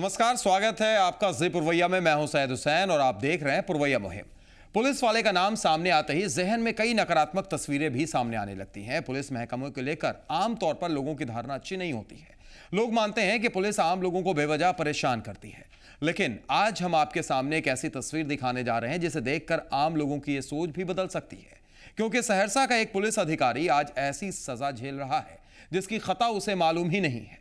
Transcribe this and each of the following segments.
नमस्कार, स्वागत है आपका जी पुरवैया में। मैं हूँ सैयद हुसैन और आप देख रहे हैं पुरवैया मुहिम। पुलिस वाले का नाम सामने आते ही जहन में कई नकारात्मक तस्वीरें भी सामने आने लगती हैं। पुलिस महकमों को लेकर आमतौर पर लोगों की धारणा अच्छी नहीं होती है। लोग मानते हैं कि पुलिस आम लोगों को बेवजह परेशान करती है। लेकिन आज हम आपके सामने एक ऐसी तस्वीर दिखाने जा रहे हैं, जिसे देखकर आम लोगों की ये सोच भी बदल सकती है। क्योंकि सहरसा का एक पुलिस अधिकारी आज ऐसी सजा झेल रहा है, जिसकी खता उसे मालूम ही नहीं है।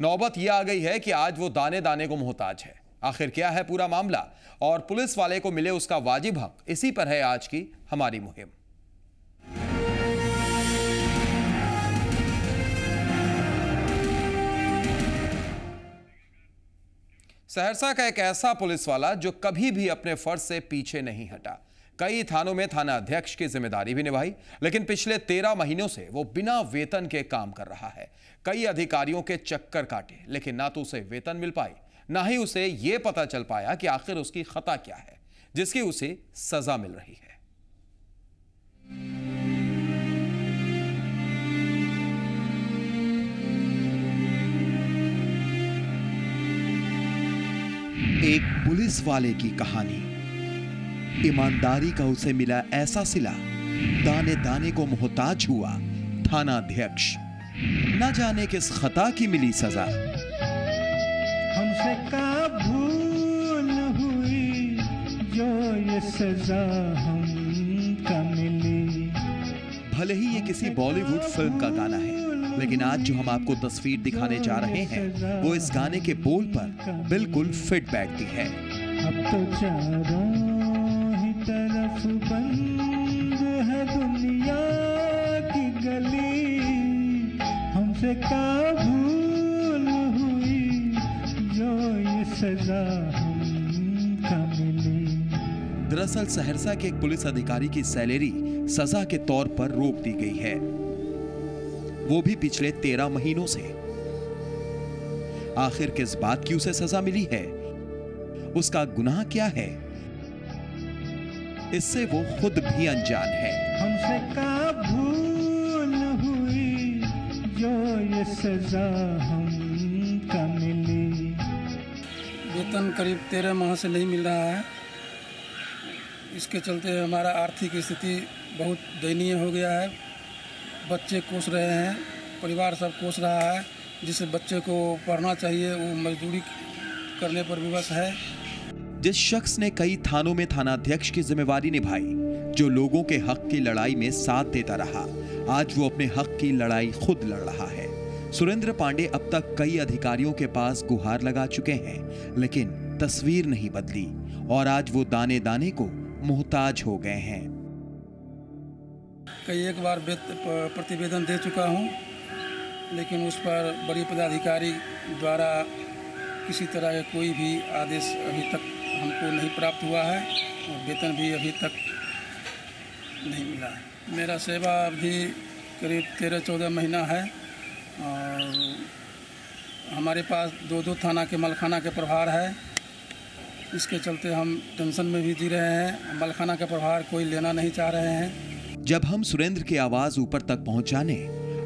नौबत यह आ गई है कि आज वो दाने दाने को मोहताज है। आखिर क्या है पूरा मामला? और पुलिस वाले को मिले उसका वाजिब हक। इसी पर है आज की हमारी मुहिम। सहरसा का एक ऐसा पुलिस वाला जो कभी भी अपने फ़र्ज़ से पीछे नहीं हटा। कई थानों में थाना अध्यक्ष की ज़िम्मेदारी भी निभाई, लेकिन पिछले तेरह महीनों से वो बिना वेतन के काम कर रहा है। कई अधिकारियों के चक्कर काटे, लेकिन ना तो उसे वेतन मिल पाई, ना ही उसे यह पता चल पाया कि आखिर उसकी खता क्या है, जिसकी उसे सजा मिल रही है। एक पुलिस वाले की कहानी। ईमानदारी का उसे मिला ऐसा सिला। दाने दाने को मोहताज हुआ थाना अध्यक्ष न जाने किस खता की मिली सजा। हमसे का भूल हुई जो ये सजा हमका मिली। भले ही ये किसी बॉलीवुड फ़िल्म का गाना है लेकिन आज जो हम आपको तस्वीर दिखाने जा रहे हैं वो इस गाने के बोल पर बिल्कुल फिट बैठती है। अब तो चारों ही है दुनिया की गली। हमसे हुई जो ये सजा दरअसल सहरसा के एक पुलिस अधिकारी की सैलरी सजा के तौर पर रोक दी गई है। वो भी पिछले तेरह महीनों से। आखिर किस बात की उसे सजा मिली है? उसका गुनाह क्या है? इससे वो खुद भी अनजान है। हमसे का भूल हुई जो ये सजा हमका मिली। वेतन करीब तेरह माह से नहीं मिल रहा है। इसके चलते हमारा आर्थिक स्थिति बहुत दयनीय हो गया है। बच्चे कोस रहे हैं परिवार सब कोस रहा है। जिस बच्चे को पढ़ना चाहिए वो मजदूरी करने पर विवश है। जिस शख्स ने कई थानों में थानाध्यक्ष की जिम्मेवारी निभाई, जो लोगों के हक की लड़ाई में साथ देता रहा, आज वो अपने हक की लड़ाई खुद लड़ रहा है। सुरेंद्र पांडे अब तक कई अधिकारियों के पास गुहार लगा चुके हैं, लेकिन तस्वीर नहीं बदली, और आज वो दाने दाने को मोहताज हो गए हैं। कई एक बार प्रतिवेदन दे चुका हूँ, लेकिन उस पर बड़ी पदाधिकारी द्वारा किसी तरह का कोई भी आदेश अभी तक हमको नहीं प्राप्त हुआ है और वेतन भी अभी तक नहीं मिला है। मेरा सेवा अभी करीब तेरह चौदह महीना है और हमारे पास दो दो थाना के मलखाना के प्रभार है। इसके चलते हम टेंशन में भी जी रहे हैं, मलखाना का प्रभार कोई लेना नहीं चाह रहे हैं। जब हम सुरेंद्र की आवाज़ ऊपर तक पहुँचाने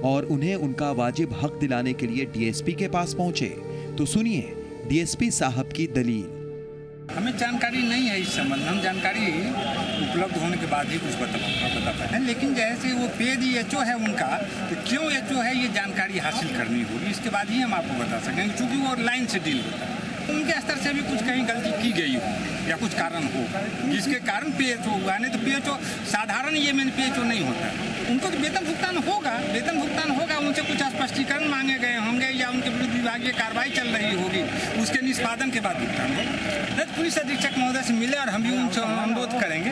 और उन्हें उनका वाजिब हक दिलाने के लिए डीएसपी के पास पहुँचे तो सुनिए डीएसपी साहब की दलील। हमें जानकारी नहीं है इस संबंध में। हम जानकारी उपलब्ध होने के बाद ही कुछ बता बता पाते हैं। लेकिन जैसे वो पेड एच है उनका तो क्यों एच है ये जानकारी हासिल करनी होगी? इसके बाद ही हम आपको बता सकेंगे क्योंकि वो लाइन से डील होता है। उनके स्तर से भी कुछ कहीं गलती की गई हो, या कुछ कारण हो, जिसके कारण पी एच हुआ। नहीं तो पी एच साधारण ये में पी एच नहीं होता। उनको तो वेतन भुगतान होगा, वेतन भुगतान होगा, उनसे कुछ स्पष्टीकरण मांगे गए होंगे, या उनके विभागीय कार्रवाई चल रही होगी, उसके निष्पादन के बाद भुगतान होगा पुलिस अधीक्षक महोदय से मिले और हम भी उनसे अनुरोध करेंगे।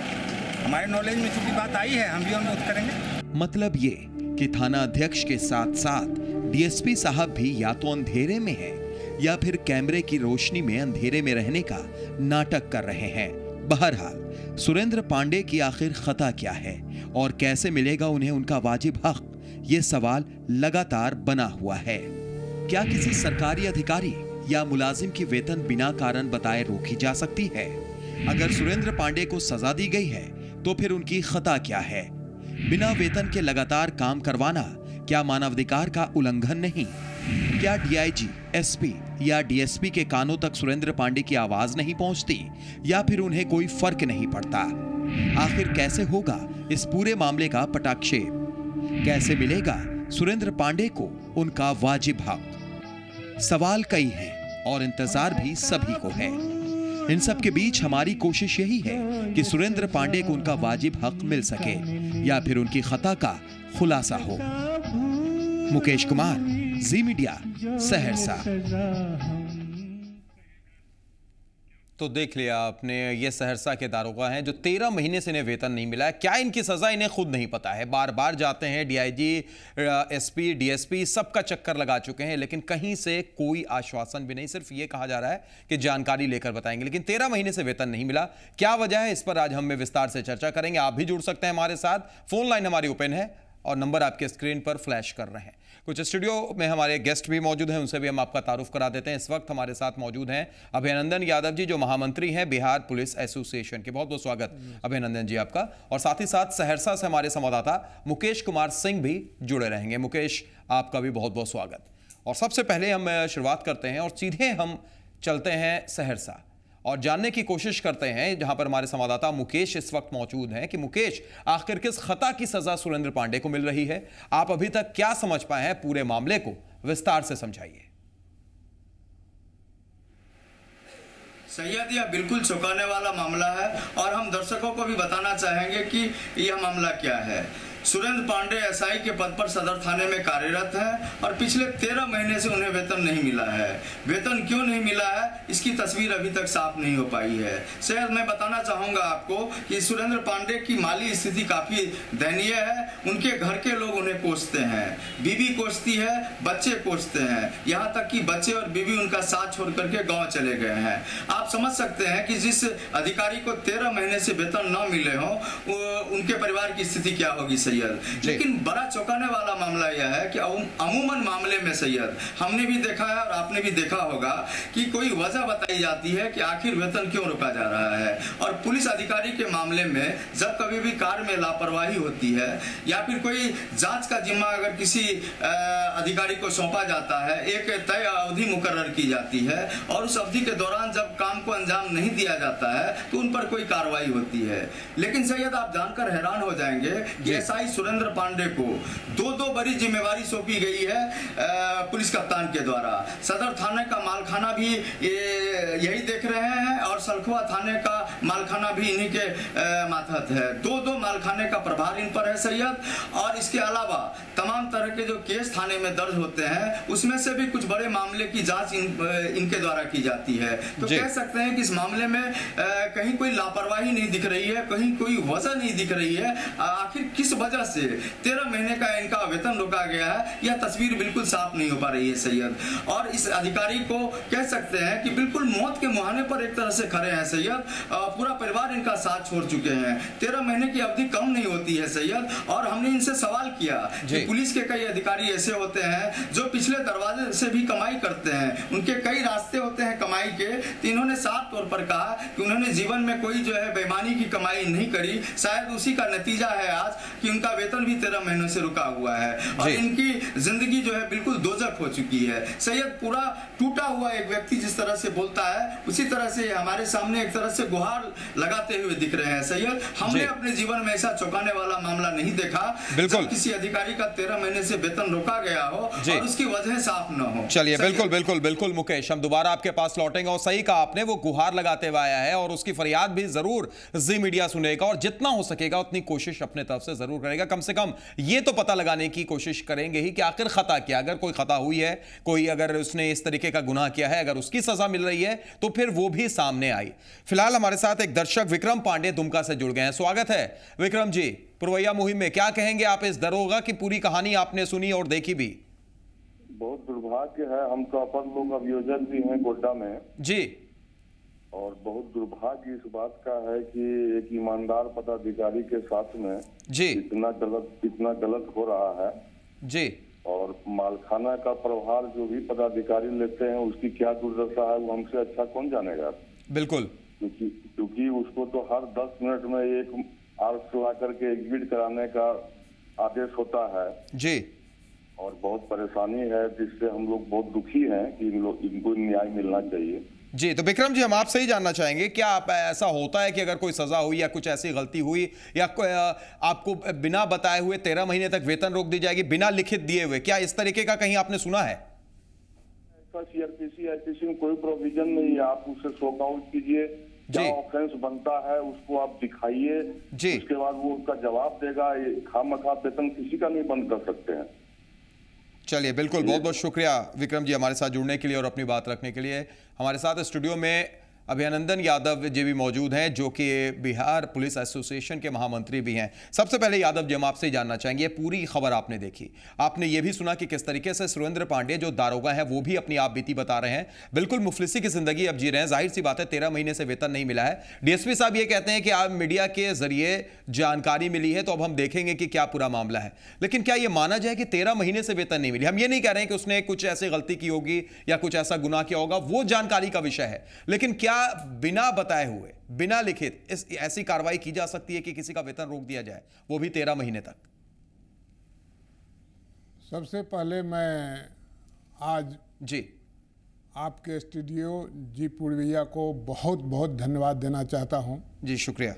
हमारे नॉलेज में चूँकि बात आई है, हम भी अनुरोध करेंगे। मतलब ये कि थाना अध्यक्ष के साथ साथ डीएसपी साहब भी या तो अंधेरे में हैं, या फिर कैमरे की रोशनी में अंधेरे में रहने का नाटक कर रहे हैं। बहरहाल, सुरेंद्र पांडे की आखिर खता क्या है, और कैसे मिलेगा उन्हें उनका वाजिब हक, ये सवाल लगातार बना हुआ है। क्या किसी सरकारी अधिकारी या मुलाजिम की वेतन बिना कारण बताए रोकी जा सकती है? अगर सुरेंद्र पांडे को सजा दी गई है तो फिर उनकी खता क्या है? बिना वेतन के लगातार काम करवाना क्या मानवाधिकार का उल्लंघन नहीं? क्या डीआईजी, एसपी या डीएसपी के कानों तक सुरेंद्र पांडे की आवाज़ नहीं पहुँचती, या फिर उन्हें कोई फ़र्क नहीं पड़ता? आखिर कैसे होगा इस पूरे मामले का पटाक्षेप? कैसे मिलेगा सुरेंद्र पांडे को उनका वाजिब हक सवाल कई हैं और इंतज़ार भी सभी को है। इन सब के बीच हमारी कोशिश यही है कि सुरेंद्र पांडे को उनका वाजिब हक मिल सके या फिर उनकी खता का खुलासा हो। Mukesh Kumar, Zee Media, Saharsa. तो देख लिया आपने, ये सहरसा के दारोगा हैं जो तेरह महीने से इन्हें वेतन नहीं मिला है। क्या इनकी सजा इन्हें खुद नहीं पता है? बार बार जाते हैं डीआईजी एसपी डीएसपी सबका चक्कर लगा चुके हैं, लेकिन कहीं से कोई आश्वासन भी नहीं। सिर्फ़ ये कहा जा रहा है कि जानकारी लेकर बताएँगे, लेकिन तेरह महीने से वेतन नहीं मिला। क्या वजह है? इस पर आज हम विस्तार से चर्चा करेंगे। आप भी जुड़ सकते हैं हमारे साथ। फ़ोन लाइन हमारी ओपन है और नंबर आपके स्क्रीन पर फ्लैश कर रहे हैं। कुछ स्टूडियो में हमारे गेस्ट भी मौजूद हैं, उनसे भी हम आपका तारुफ करा देते हैं। इस वक्त हमारे साथ मौजूद हैं अभिनंदन यादव जी, जो महामंत्री हैं बिहार पुलिस एसोसिएशन के। बहुत बहुत स्वागत अभिनंदन जी आपका। और साथ ही साथ सहरसा से हमारे संवाददाता मुकेश कुमार सिंह भी जुड़े रहेंगे। मुकेश, आपका भी बहुत बहुत स्वागत। और सबसे पहले हम शुरुआत करते हैं और सीधे हम चलते हैं सहरसा। और जानने की कोशिश करते हैं, जहाँ पर हमारे संवाददाता मुकेश इस वक्त मौजूद हैं कि मुकेश, आखिर किस खता की सजा सुरेंद्र पांडे को मिल रही है? आप अभी तक क्या समझ पाए हैं पूरे मामले को? विस्तार से समझाइए। सैयद यह बिल्कुल चौंकाने वाला मामला है, और हम दर्शकों को भी बताना चाहेंगे कि यह मामला क्या है। सुरेंद्र पांडे एसआई के पद पर सदर थाने में कार्यरत है और पिछले तेरह महीने से उन्हें वेतन नहीं मिला है। वेतन क्यों नहीं मिला है? इसकी तस्वीर अभी तक साफ़ नहीं हो पाई है। शायद मैं बताना चाहूँगा आपको कि सुरेंद्र पांडे की माली स्थिति काफ़ी दयनीय है। उनके घर के लोग उन्हें कोसते हैं। बीबी कोसती है, बच्चे कोसते हैं। यहाँ तक कि बच्चे और बीबी उनका साथ छोड़ करके गाँव चले गए हैं। आप समझ सकते हैं कि जिस अधिकारी को तेरह महीने से वेतन न मिले हो उनके परिवार की स्थिति क्या होगी सैयद। लेकिन बड़ा चौंकाने वाला मामला यह है कि अमूमन मामले में सैयद हमने भी देखा है और आपने भी देखा होगा कि कोई वजह बताई जाती है कि आखिर वेतन क्यों रोका जा रहा है। और पुलिस अधिकारी के मामले में जब कभी भी कार्य में लापरवाही होती है या फिर कोई जाँच का जिम्मा अगर किसी अधिकारी को सौंपा जाता है एक तय अवधि मुकर्र की जाती है और उस अवधि के दौरान जब काम को अंजाम नहीं दिया जाता है तो उन पर कोई कार्रवाई होती है। लेकिन सैयद आप जानकर हैरान हो जाएँगे कि एसआई सुरेंद्र पांडे को दो दो बड़ी जिम्मेवारी सौंपी गई है पुलिस कप्तान के द्वारा। सदर थाने का मालखाना भी ये यही देख रहे हैं और सलखुआ थाने का मालखाना भी इन्हीं के मातहत है। दो दो मालखाने का प्रभार इन पर है सैयद। और इसके अलावा तमाम तरह के जो केस थाने में दर्ज होते हैं उसमें से भी कुछ बड़े मामले की जाँच इन, इनके द्वारा की जाती है। तो कह सकते हैं कि इस मामले में अ, कहीं कोई लापरवाही नहीं दिख रही है कहीं कोई वजह नहीं दिख रही है। आखिर किस वजह से तेरह महीने का इनका वेतन रोका गया है। यह तस्वीर बिल्कुल साफ़ नहीं हो पा रही है सैयद। और इस अधिकारी को कह सकते हैं कि बिल्कुल मौत के मुहाने पर एक तरह से खड़े हैं सैयद। पूरा परिवार इनका साथ छोड़ चुके हैं। तेरह महीने की अवधि कम नहीं होती है सैयद। और हमने इनसे सवाल किया कि पुलिस के कई अधिकारी ऐसे होते हैं जो पिछले दरवाजे से भी कमाई करते हैं। उनके कई रास्ते होते हैं कमाई के। तो इन्होंने साफ़ तौर पर कहा कि उन्होंने जीवन में कोई जो है बेईमानी की कमाई नहीं करी। शायद उसी का नतीजा है आज कि उनका वेतन भी तेरह महीनों से रुका हुआ है और इनकी ज़िंदगी जो है बिल्कुल दोजक हो चुकी है। सैयद पूरा टूटा हुआ एक व्यक्ति जिस तरह से बोलता है उसी तरह से हमारे सामने एक तरह से गुहार लगाते हुए दिख रहे हैं। सैयद हमने अपने जीवन में ऐसा चौंकाने वाला मामला नहीं देखा बिल्कुल। किसी अधिकारी का तेरह महीने से वेतन रोका गया हो। और उसकी वजह साफ़ न हो। चलिए बिल्कुल बिल्कुल बिल्कुल मुकेश हम दोबारा आपके पास लौटेंगे और सही कहा आपने वो गुहार लगाते हुए आया है और उसकी फरियाद भी ज़रूर जी मीडिया सुनेगा और जितना हो सकेगा उतनी कोशिश अपने तरफ़ से ज़रूर करेगा कम से कम। ये तो पता लगाने की कोशिश करेंगे ही कि आखिर खता क्या अगर कोई खता हुई है कोई अगर उसने इस तरीके का गुनाह किया है अगर उसकी सजा मिल रही है तो फिर वो भी सामने आई। फ़िलहाल हमारे साथ एक दर्शक विक्रम पांडे दुमका से जुड़ गए हैं। स्वागत है विक्रम जी पुरवैया मुहिम में क्या कहेंगे आप इस दरोगा की पूरी कहानी आपने सुनी और देखी भी? बहुत दुर्भाग्य है हम तो अपर लोग अभियोजक भी हैं गोड्डा में। जी। बहुत दुर्भाग्य इस बात का है कि एक ईमानदार पदाधिकारी के साथ में जी। इतना गलत इतना गलत हो रहा है। जी। और मालखाना का प्रभार जो भी पदाधिकारी लेते हैं उसकी क्या दुर्दशा है वो हमसे अच्छा कौन जानेगा? बिल्कुल। क्योंकि क्योंकि उसको तो हर दस मिनट में एक आर्स ला करके एग्जिट कराने का आदेश होता है। जी। और बहुत परेशानी है जिससे हम लोग बहुत दुखी हैं कि इन लोग इनको न्याय मिलना चाहिए। जी तो विक्रम जी हम आपसे ही जानना चाहेंगे क्या आप ऐसा होता है कि अगर कोई सजा हुई या कुछ ऐसी गलती हुई या आपको बिना बताए हुए तेरह महीने तक वेतन रोक दी जाएगी बिना लिखित दिए हुए क्या इस तरीके का कहीं आपने सुना है सीआरपीसी आईपीसी में कोई प्रोविज़न नहीं है आप उसे शोक आउट कीजिए जी। ऑफेंस बनता है उसको आप दिखाइए जी। उसके बाद वो उसका जवाब देगा खाम खा वेतन किसी का नहीं बंद कर सकते हैं चलिए बिल्कुल बहुत बहुत शुक्रिया विक्रम जी हमारे साथ जुड़ने के लिए और अपनी बात रखने के लिए। हमारे साथ स्टूडियो में अभिनंदन यादव जी भी मौजूद हैं, जो कि बिहार पुलिस एसोसिएशन के महामंत्री भी हैं। सबसे पहले यादव जी, हम आपसे जानना चाहेंगे, पूरी खबर आपने देखी। आपने ये भी सुना कि किस तरीके से सुरेंद्र पांडे, जो दारोगा है, वो भी अपनी आप बीती बता रहे हैं। बिल्कुल मुफलिसी की ज़िंदगी अब जी रहे हैं। ज़ाहिर सी बात है, तेरह महीने से वेतन नहीं मिला है। डीएसपी साहब ये कहते हैं कि आप मीडिया के ज़रिए जानकारी मिली है तो अब हम देखेंगे कि क्या पूरा मामला है। लेकिन क्या ये माना जाए कि तेरह महीने से वेतन नहीं मिली? हम ये नहीं कह रहे हैं कि उसने कुछ ऐसी गलती की होगी या कुछ ऐसा गुना किया होगा, वो जानकारी का विषय है। लेकिन क्या बिना बताए हुए बिना लिखित इस ऐसी कार्रवाई की जा सकती है कि किसी का वेतन रोक दिया जाए वो भी तेरह महीने तक। सबसे पहले मैं आज जी। आपके स्टूडियो जी पूर्विया को बहुत बहुत धन्यवाद देना चाहता हूँ। जी शुक्रिया।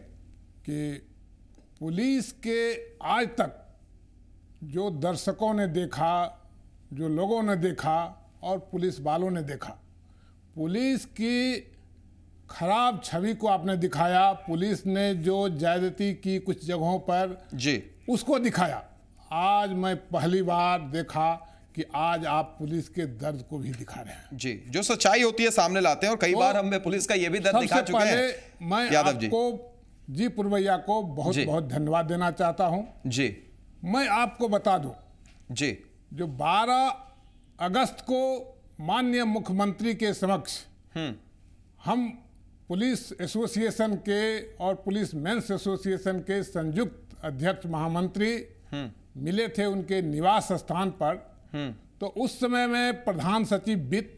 कि पुलिस के आज तक जो दर्शकों ने देखा जो लोगों ने देखा और पुलिस वालों ने देखा पुलिस की खराब छवि को आपने दिखाया पुलिस ने जो ज्यादती की कुछ जगहों पर जी। उसको दिखाया। आज मैं पहली बार देखा कि आज आप पुलिस के दर्द को भी दिखा रहे हैं। जी जो सच्चाई होती है सामने लाते हैं और कई तो बार हमें पुलिस का ये भी दर्द दिखा चुके हैं। मैं यादव जी। आपको जी पुरवैया को बहुत। बहुत धन्यवाद देना चाहता हूँ। जी। मैं आपको बता दूँ जी। जो 12 अगस्त को माननीय मुख्यमंत्री के समक्ष हम्म। हम पुलिस एसोसिएशन के और पुलिस मेंस एसोसिएशन के संयुक्त अध्यक्ष महामंत्री मिले थे उनके निवास स्थान पर। तो उस समय में प्रधान सचिव वित्त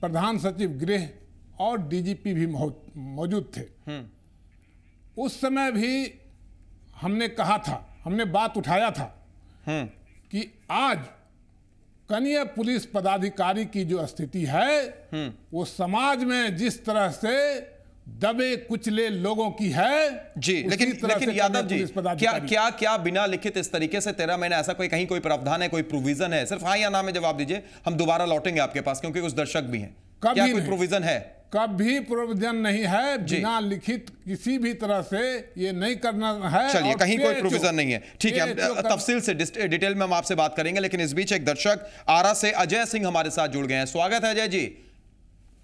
प्रधान सचिव गृह और डीजीपी भी मौजूद थे। उस समय भी हमने कहा था हमने बात उठाया था कि आज कनीय पुलिस पदाधिकारी की जो स्थिति है वो समाज में जिस तरह से दबे कुचले लोगों की है। जी लेकिन लेकिन यादव जी क्या क्या क्या बिना लिखित इस तरीके से तेरह महीने ऐसा कोई कहीं कोई प्रावधान है कोई प्रोविज़न है? सिर्फ़ हाँ या ना में जवाब दीजिए हम दोबारा लौटेंगे आपके पास क्योंकि कुछ दर्शक भी हैं। कभी क्या कोई प्रोविज़न है? कभी प्रोविज़न नहीं है बिना लिखित किसी भी तरह से ये नहीं करना है चलिए कहीं कोई प्रोविज़न नहीं है। ठीक है हम तफसील से डिटेल में हम आपसे बात करेंगे लेकिन इस बीच एक दर्शक आरा से अजय सिंह हमारे साथ जुड़ गए हैं। स्वागत है अजय जी।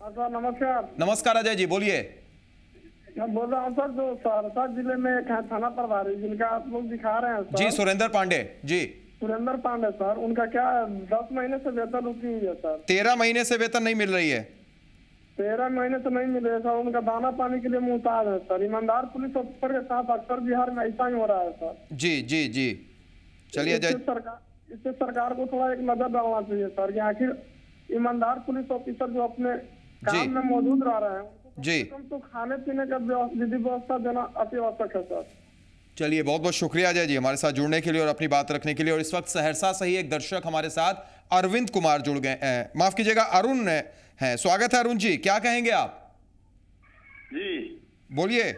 नमस्कार। नमस्कार अजय जी बोलिए। मैं बोल रहा हूँ सर जो सहरसा ज़िले में एक है थाना प्रभारी जिनका आप लोग दिखा रहे हैं सर। जी सुरेंद्र पांडे जी। सुरेंद्र पांडे सर उनका क्या है, दस महीने से वेतन रुकी हुई है सर? तेरह महीने से वेतन नहीं मिल रही है। तेरह महीने से नहीं मिले सर उनका दाना पानी के लिए मुहताज है सर। ईमानदार पुलिस ऑफिसर के साथ अक्सर बिहार में ऐसा ही हो रहा है सर। जी जी जी। चलिए सरकार इससे सरकार को थोड़ा एक नज़र डालना चाहिए सर कि आखिर ईमानदार पुलिस ऑफिसर जो अपने काम में मौजूद रह रहे हैं जी। तो खाने पीने का विधि व्यवस्था देना अति आवश्यक है सर। चलिए बहुत बहुत शुक्रिया अजय जी हमारे साथ जुड़ने के लिए और अपनी बात रखने के लिए। और इस वक्त सहरसा से ही एक दर्शक हमारे साथ अरविंद कुमार जुड़ गए हैं। माफ़ कीजिएगा अरुण हैं। स्वागत है अरुण जी क्या कहेंगे आप? जी। बोलिए।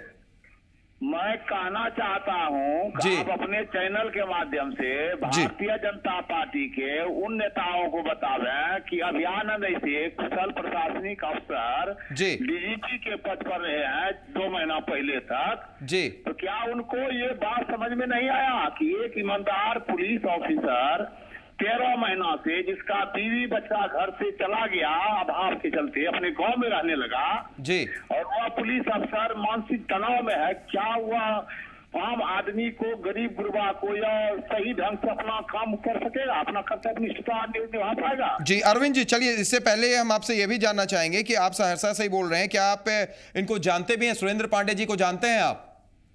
मैं कहना चाहता हूँ कि आप अपने चैनल के माध्यम से भारतीय जनता पार्टी के उन नेताओं को बतावें कि अभियानंद ऐसे कुशल प्रशासनिक अफसर डीजीपी के पद पर रहे हैं दो महीना पहले तक। जी। तो क्या उनको ये बात समझ में नहीं आया कि एक ईमानदार पुलिस ऑफिसर तेरह महीना से जिसका बीवी बच्चा घर से चला गया अभाव के चलते अपने गाँव में रहने लगा। जी। और वह पुलिस अफसर मानसिक तनाव में है क्या वह आम आदमी को गरीब गुरबा को या सही ढंग से अपना काम कर सकेगा? अपना कर्तव्य निष्ठा निभा पाएगा? जी अरविंद जी चलिए इससे पहले हम आपसे ये भी जानना चाहेंगे कि आप सहरसा से ही बोल रहे हैं। क्या आप इनको जानते भी हैं? सुरेंद्र पांडे जी को जानते हैं आप?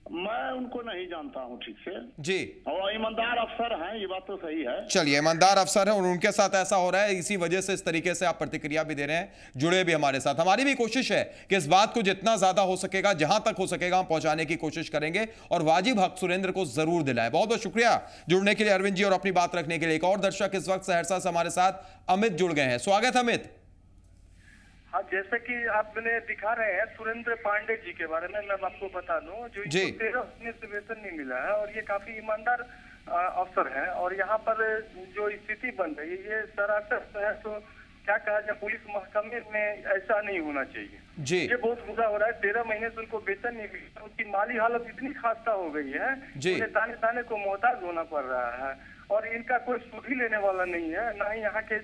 मैं उनको नहीं जानता हूँ ठीक से। जी। और ईमानदार अफसर हैं ये बात तो सही है। चलिए ईमानदार अफसर है और उनके साथ ऐसा हो रहा है इसी वजह से इस तरीके से आप प्रतिक्रिया भी दे रहे हैं जुड़े भी हमारे साथ। हमारी भी कोशिश है कि इस बात को जितना ज़्यादा हो सकेगा जहाँ तक हो सकेगा हम पहुँचाने की कोशिश करेंगे और वाजिब हक सुरेंद्र को ज़रूर दिलाए। बहुत बहुत शुक्रिया जुड़ने के लिए अरविंद जी और अपनी बात रखने के लिए। एक और दर्शक इस वक्त सहरसा से हमारे साथ अमित जुड़ गए हैं। स्वागत अमित। हाँ जैसे कि आप मैंने दिखा रहे हैं सुरेंद्र पांडे जी के बारे में मैं आपको बता दूँ जो। इनको तेरह से वेतन नहीं मिला है और ये काफ़ी ईमानदार अफसर हैं और यहाँ पर जो स्थिति बन रही है ये सरासर है तो क्या कहा जाए पुलिस महकमे में ऐसा नहीं होना चाहिए। जी। ये बहुत बुरा हो रहा है। तेरह महीने से उनको वेतन नहीं मिला उनकी माली हालत इतनी खास्ता हो गई है। उन्हें दाने दाने को मोहताज होना पड़ रहा है। और इनका कोई सुध ही लेने वाला नहीं है। ना ही यहाँ के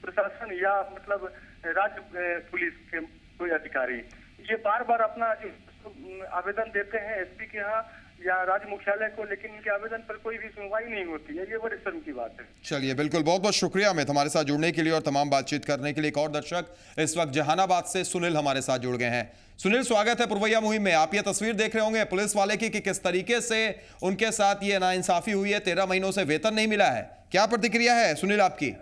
प्रशासन या मतलब राज्य पुलिस के कोई अधिकारी। ये बार बार अपना जो आवेदन देते हैं एसपी के यहाँ। या राज्य मुख्यालय को, लेकिन इनके आवेदन पर कोई भी सुनवाई नहीं होती है। ये बड़े शर्म की बात है। चलिए, बिल्कुल, बहुत बहुत शुक्रिया अमित हमारे साथ जुड़ने के लिए और तमाम बातचीत करने के लिए। एक और दर्शक इस वक्त जहानाबाद से सुनील हमारे साथ जुड़ गए हैं। सुनील, स्वागत है पुरवैया मुहिम में। आप ये तस्वीर देख रहे होंगे पुलिस वाले की कि किस तरीके से उनके साथ ये नाइंसाफी हुई है। तेरह महीनों से वेतन नहीं मिला है। क्या प्रतिक्रिया है सुनील, आपकी?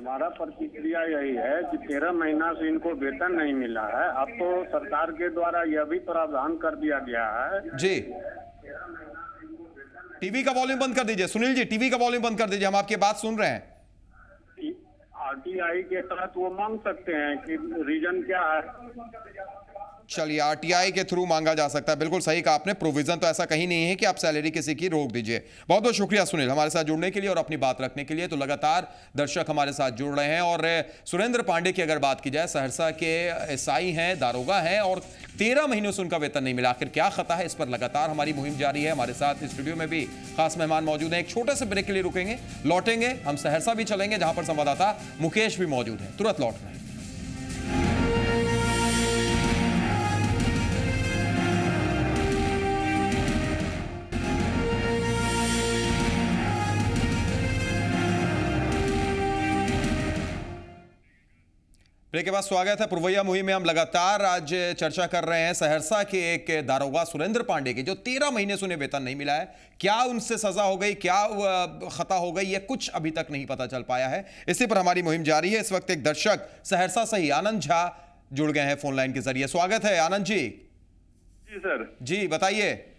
हमारा प्रतिक्रिया यही है कि तेरह महीना से इनको वेतन नहीं मिला है। अब तो सरकार के द्वारा यह भी प्रावधान कर दिया गया है। जी। टीवी का वॉल्यूम बंद कर दीजिए। सुनील जी टीवी का वॉल्यूम बंद कर दीजिए। हम आपकी बात सुन रहे हैं। आरटीआई के तहत वो मांग सकते हैं कि रीजन क्या है? चलिए आरटीआई के थ्रू मांगा जा सकता है। बिल्कुल सही कहा आपने प्रोविज़न तो ऐसा कहीं नहीं है कि आप सैलरी किसी की रोक दीजिए। बहुत बहुत शुक्रिया सुनील हमारे साथ जुड़ने के लिए और अपनी बात रखने के लिए। तो लगातार दर्शक हमारे साथ जुड़ रहे हैं और, सुरेंद्र पांडे की अगर बात की जाए, सहरसा के एसआई हैं, दारोगा हैं और तेरह महीनों से उनका वेतन नहीं मिला। आखिर क्या खता है इस पर लगातार हमारी मुहिम जारी है। हमारे साथ स्टूडियो में भी खास मेहमान मौजूद हैं। एक छोटे से ब्रेक के लिए रुकेंगे, लौटेंगे। हम सहरसा भी चलेंगे, जहाँ पर संवाददाता मुकेश भी मौजूद है। तुरंत लौट रहे हैं। ब्रेक के बाद स्वागत है पुरवैया मुहिम में हम लगातार आज चर्चा कर रहे हैं सहरसा के एक दारोगा सुरेंद्र पांडे की जो तेरह महीने से उन्हें वेतन नहीं मिला है। क्या उनसे सजा हो गई? क्या खता हो गई? यह कुछ अभी तक नहीं पता चल पाया है। इसी पर हमारी मुहिम जारी है। इस वक्त एक दर्शक सहरसा से ही आनंद झा जुड़ गए हैं फ़ोन लाइन के ज़रिए। स्वागत है आनंद जी। जी सर। जी बताइए।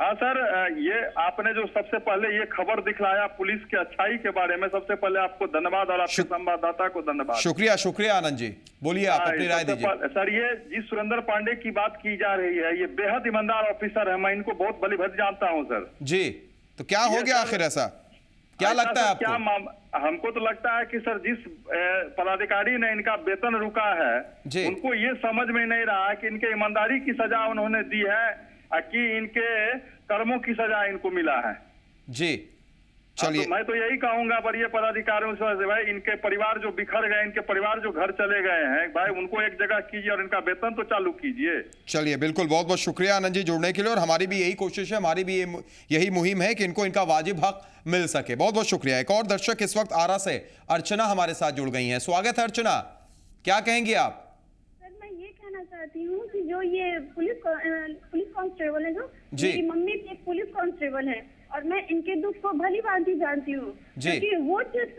हाँ सर ये आपने जो सबसे पहले ये खबर दिखलाया पुलिस की अच्छाई के बारे में सबसे पहले आपको धन्यवाद और आपके संवाददाता को धन्यवाद। शुक्रिया शुक्रिया आनंद जी। बोलिए आप हाँ, अपनी राय दीजिए। सर ये जिस सुरेंद्र पांडे की बात की जा रही है ये बेहद ईमानदार ऑफिसर है मैं इनको बहुत भली भली जानता हूँ सर। जी तो क्या हो गया आखिर ऐसा? क्या लगता है क्या हमको तो लगता है कि सर जिस पदाधिकारी ने इनका वेतन रुका है उनको ये समझ में नहीं रहा कि इनके ईमानदारी की सजा उन्होंने दी है कि इनके कर्मों की सजा इनको मिला है। जी हाँ, चलिए तो मैं तो यही कहूँगा पर ये पदाधिकारियों से भाई इनके परिवार जो बिखर गए इनके परिवार जो घर चले गए हैं भाई उनको एक जगह कीजिए और इनका वेतन तो चालू कीजिए। चलिए बिल्कुल बहुत बहुत शुक्रिया आनंद जी जुड़ने के लिए और हमारी भी यही कोशिश है हमारी भी यही मुहिम है कि इनको इनका वाजिब हक मिल सके। बहुत बहुत शुक्रिया। एक और दर्शक इस वक्त आरा से अर्चना हमारे साथ जुड़ गई है। स्वागत है अर्चना। क्या कहेंगी आप? सर मैं ये कहना चाहती हूँ कि जो ये कांस्टेबल है जो? मेरी मम्मी भी एक पुलिस कांस्टेबल है और मैं इनके दुख को भली भांति जानती हूँ। क्योंकि वो जिस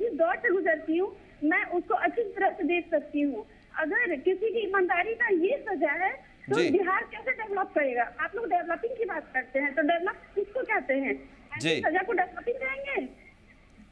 जिस दौर से गुजरती हूँ मैं उसको अच्छी तरह से देख सकती हूँ। अगर किसी की ईमानदारी का ये सजा है तो बिहार कैसे डेवलप करेगा? आप लोग डेवलपिंग की बात करते हैं तो डेवलप किसको कहते हैं? सजा को डेवलपिंग कहेंगे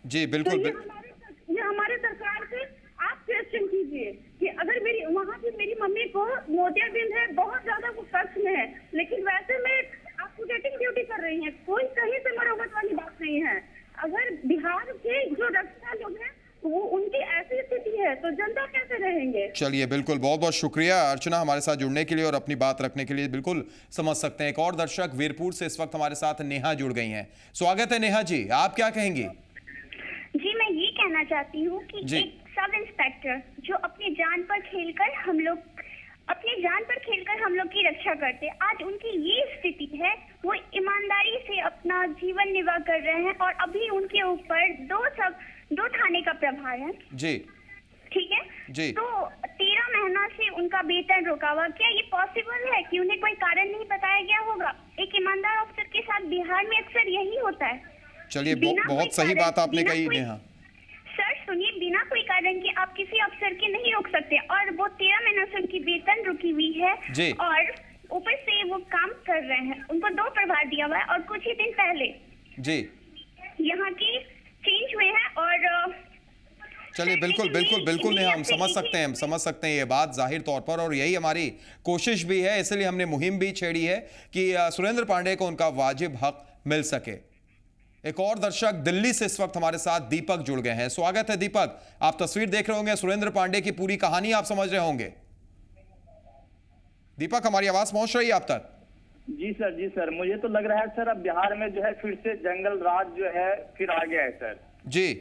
जी तो बिल्कुल ये हमारे ये हमारे सरकार से आप क्वेश्चन कीजिए। कि अगर मेरी वहाँ पे मेरी मम्मी को मोतियाबिंद है बहुत ज़्यादा वो कष्ट में है। लेकिन वैसे में आप गेटिंग ड्यूटी कर रही हैं। कोई कहीं से मरोमत वाली बात नहीं है। अगर बिहार के जो रक्षा लोग हैं वो उनकी ऐसी स्थिति है तो जनता कैसे रहेंगे? चलिए बिल्कुल। बहुत बहुत शुक्रिया अर्चना हमारे साथ जुड़ने के लिए और अपनी बात रखने के लिए। बिल्कुल समझ सकते हैं। एक और दर्शक वीरपुर से इस वक्त हमारे साथ नेहा जुड़ गई हैं। स्वागत है नेहा जी। आप क्या कहेंगी? जी मैं ये कहना चाहती हूँ कि जी। एक सब इंस्पेक्टर जो अपनी जान पर खेलकर हम लोग अपनी जान पर खेलकर हम लोग की रक्षा करते आज उनकी ये स्थिति है वो ईमानदारी से अपना जीवन निर्वाह कर रहे हैं और अभी उनके ऊपर दो सब दो थाने का प्रभार है। जी। ठीक है? जी। तो तेरह महीना से उनका वेतन रुका हुआ। क्या ये पॉसिबल है कि उन्हें कोई कारण नहीं बताया गया होगा? एक ईमानदार अफसर के साथ बिहार में अक्सर यही होता है। चलिए बहुत सही बात आपने कही नेहा। सर सुनिए बिना कोई कारण के आप किसी अफसर के नहीं रोक सकते। और वो तेरह महीना से उनकी वेतन रुकी हुई है जी। और ऊपर से वो काम कर रहे हैं। उनको दो प्रभार दिया हुआ है और कुछ ही दिन पहले जी। यहाँ की चेंज हुए हैं और चलिए बिल्कुल बिल्कुल बिल्कुल नहीं हम समझ सकते हैं हम समझ सकते हैं ये बात ज़ाहिर तौर पर और यही हमारी कोशिश भी है इसलिए हमने मुहिम भी छेड़ी है कि सुरेंद्र पांडे को उनका वाजिब हक मिल सके। एक और दर्शक दिल्ली से इस वक्त हमारे साथ दीपक जुड़ गए हैं। स्वागत है दीपक। आप तस्वीर देख रहे होंगे सुरेंद्र पांडे की पूरी कहानी आप समझ रहे होंगे। दीपक हमारी आवाज़ पहुँच रही है आप तक? जी सर जी सर मुझे तो लग रहा है सर अब बिहार में जो है फिर से जंगल राज जो है फिर आ गया है सर। जी।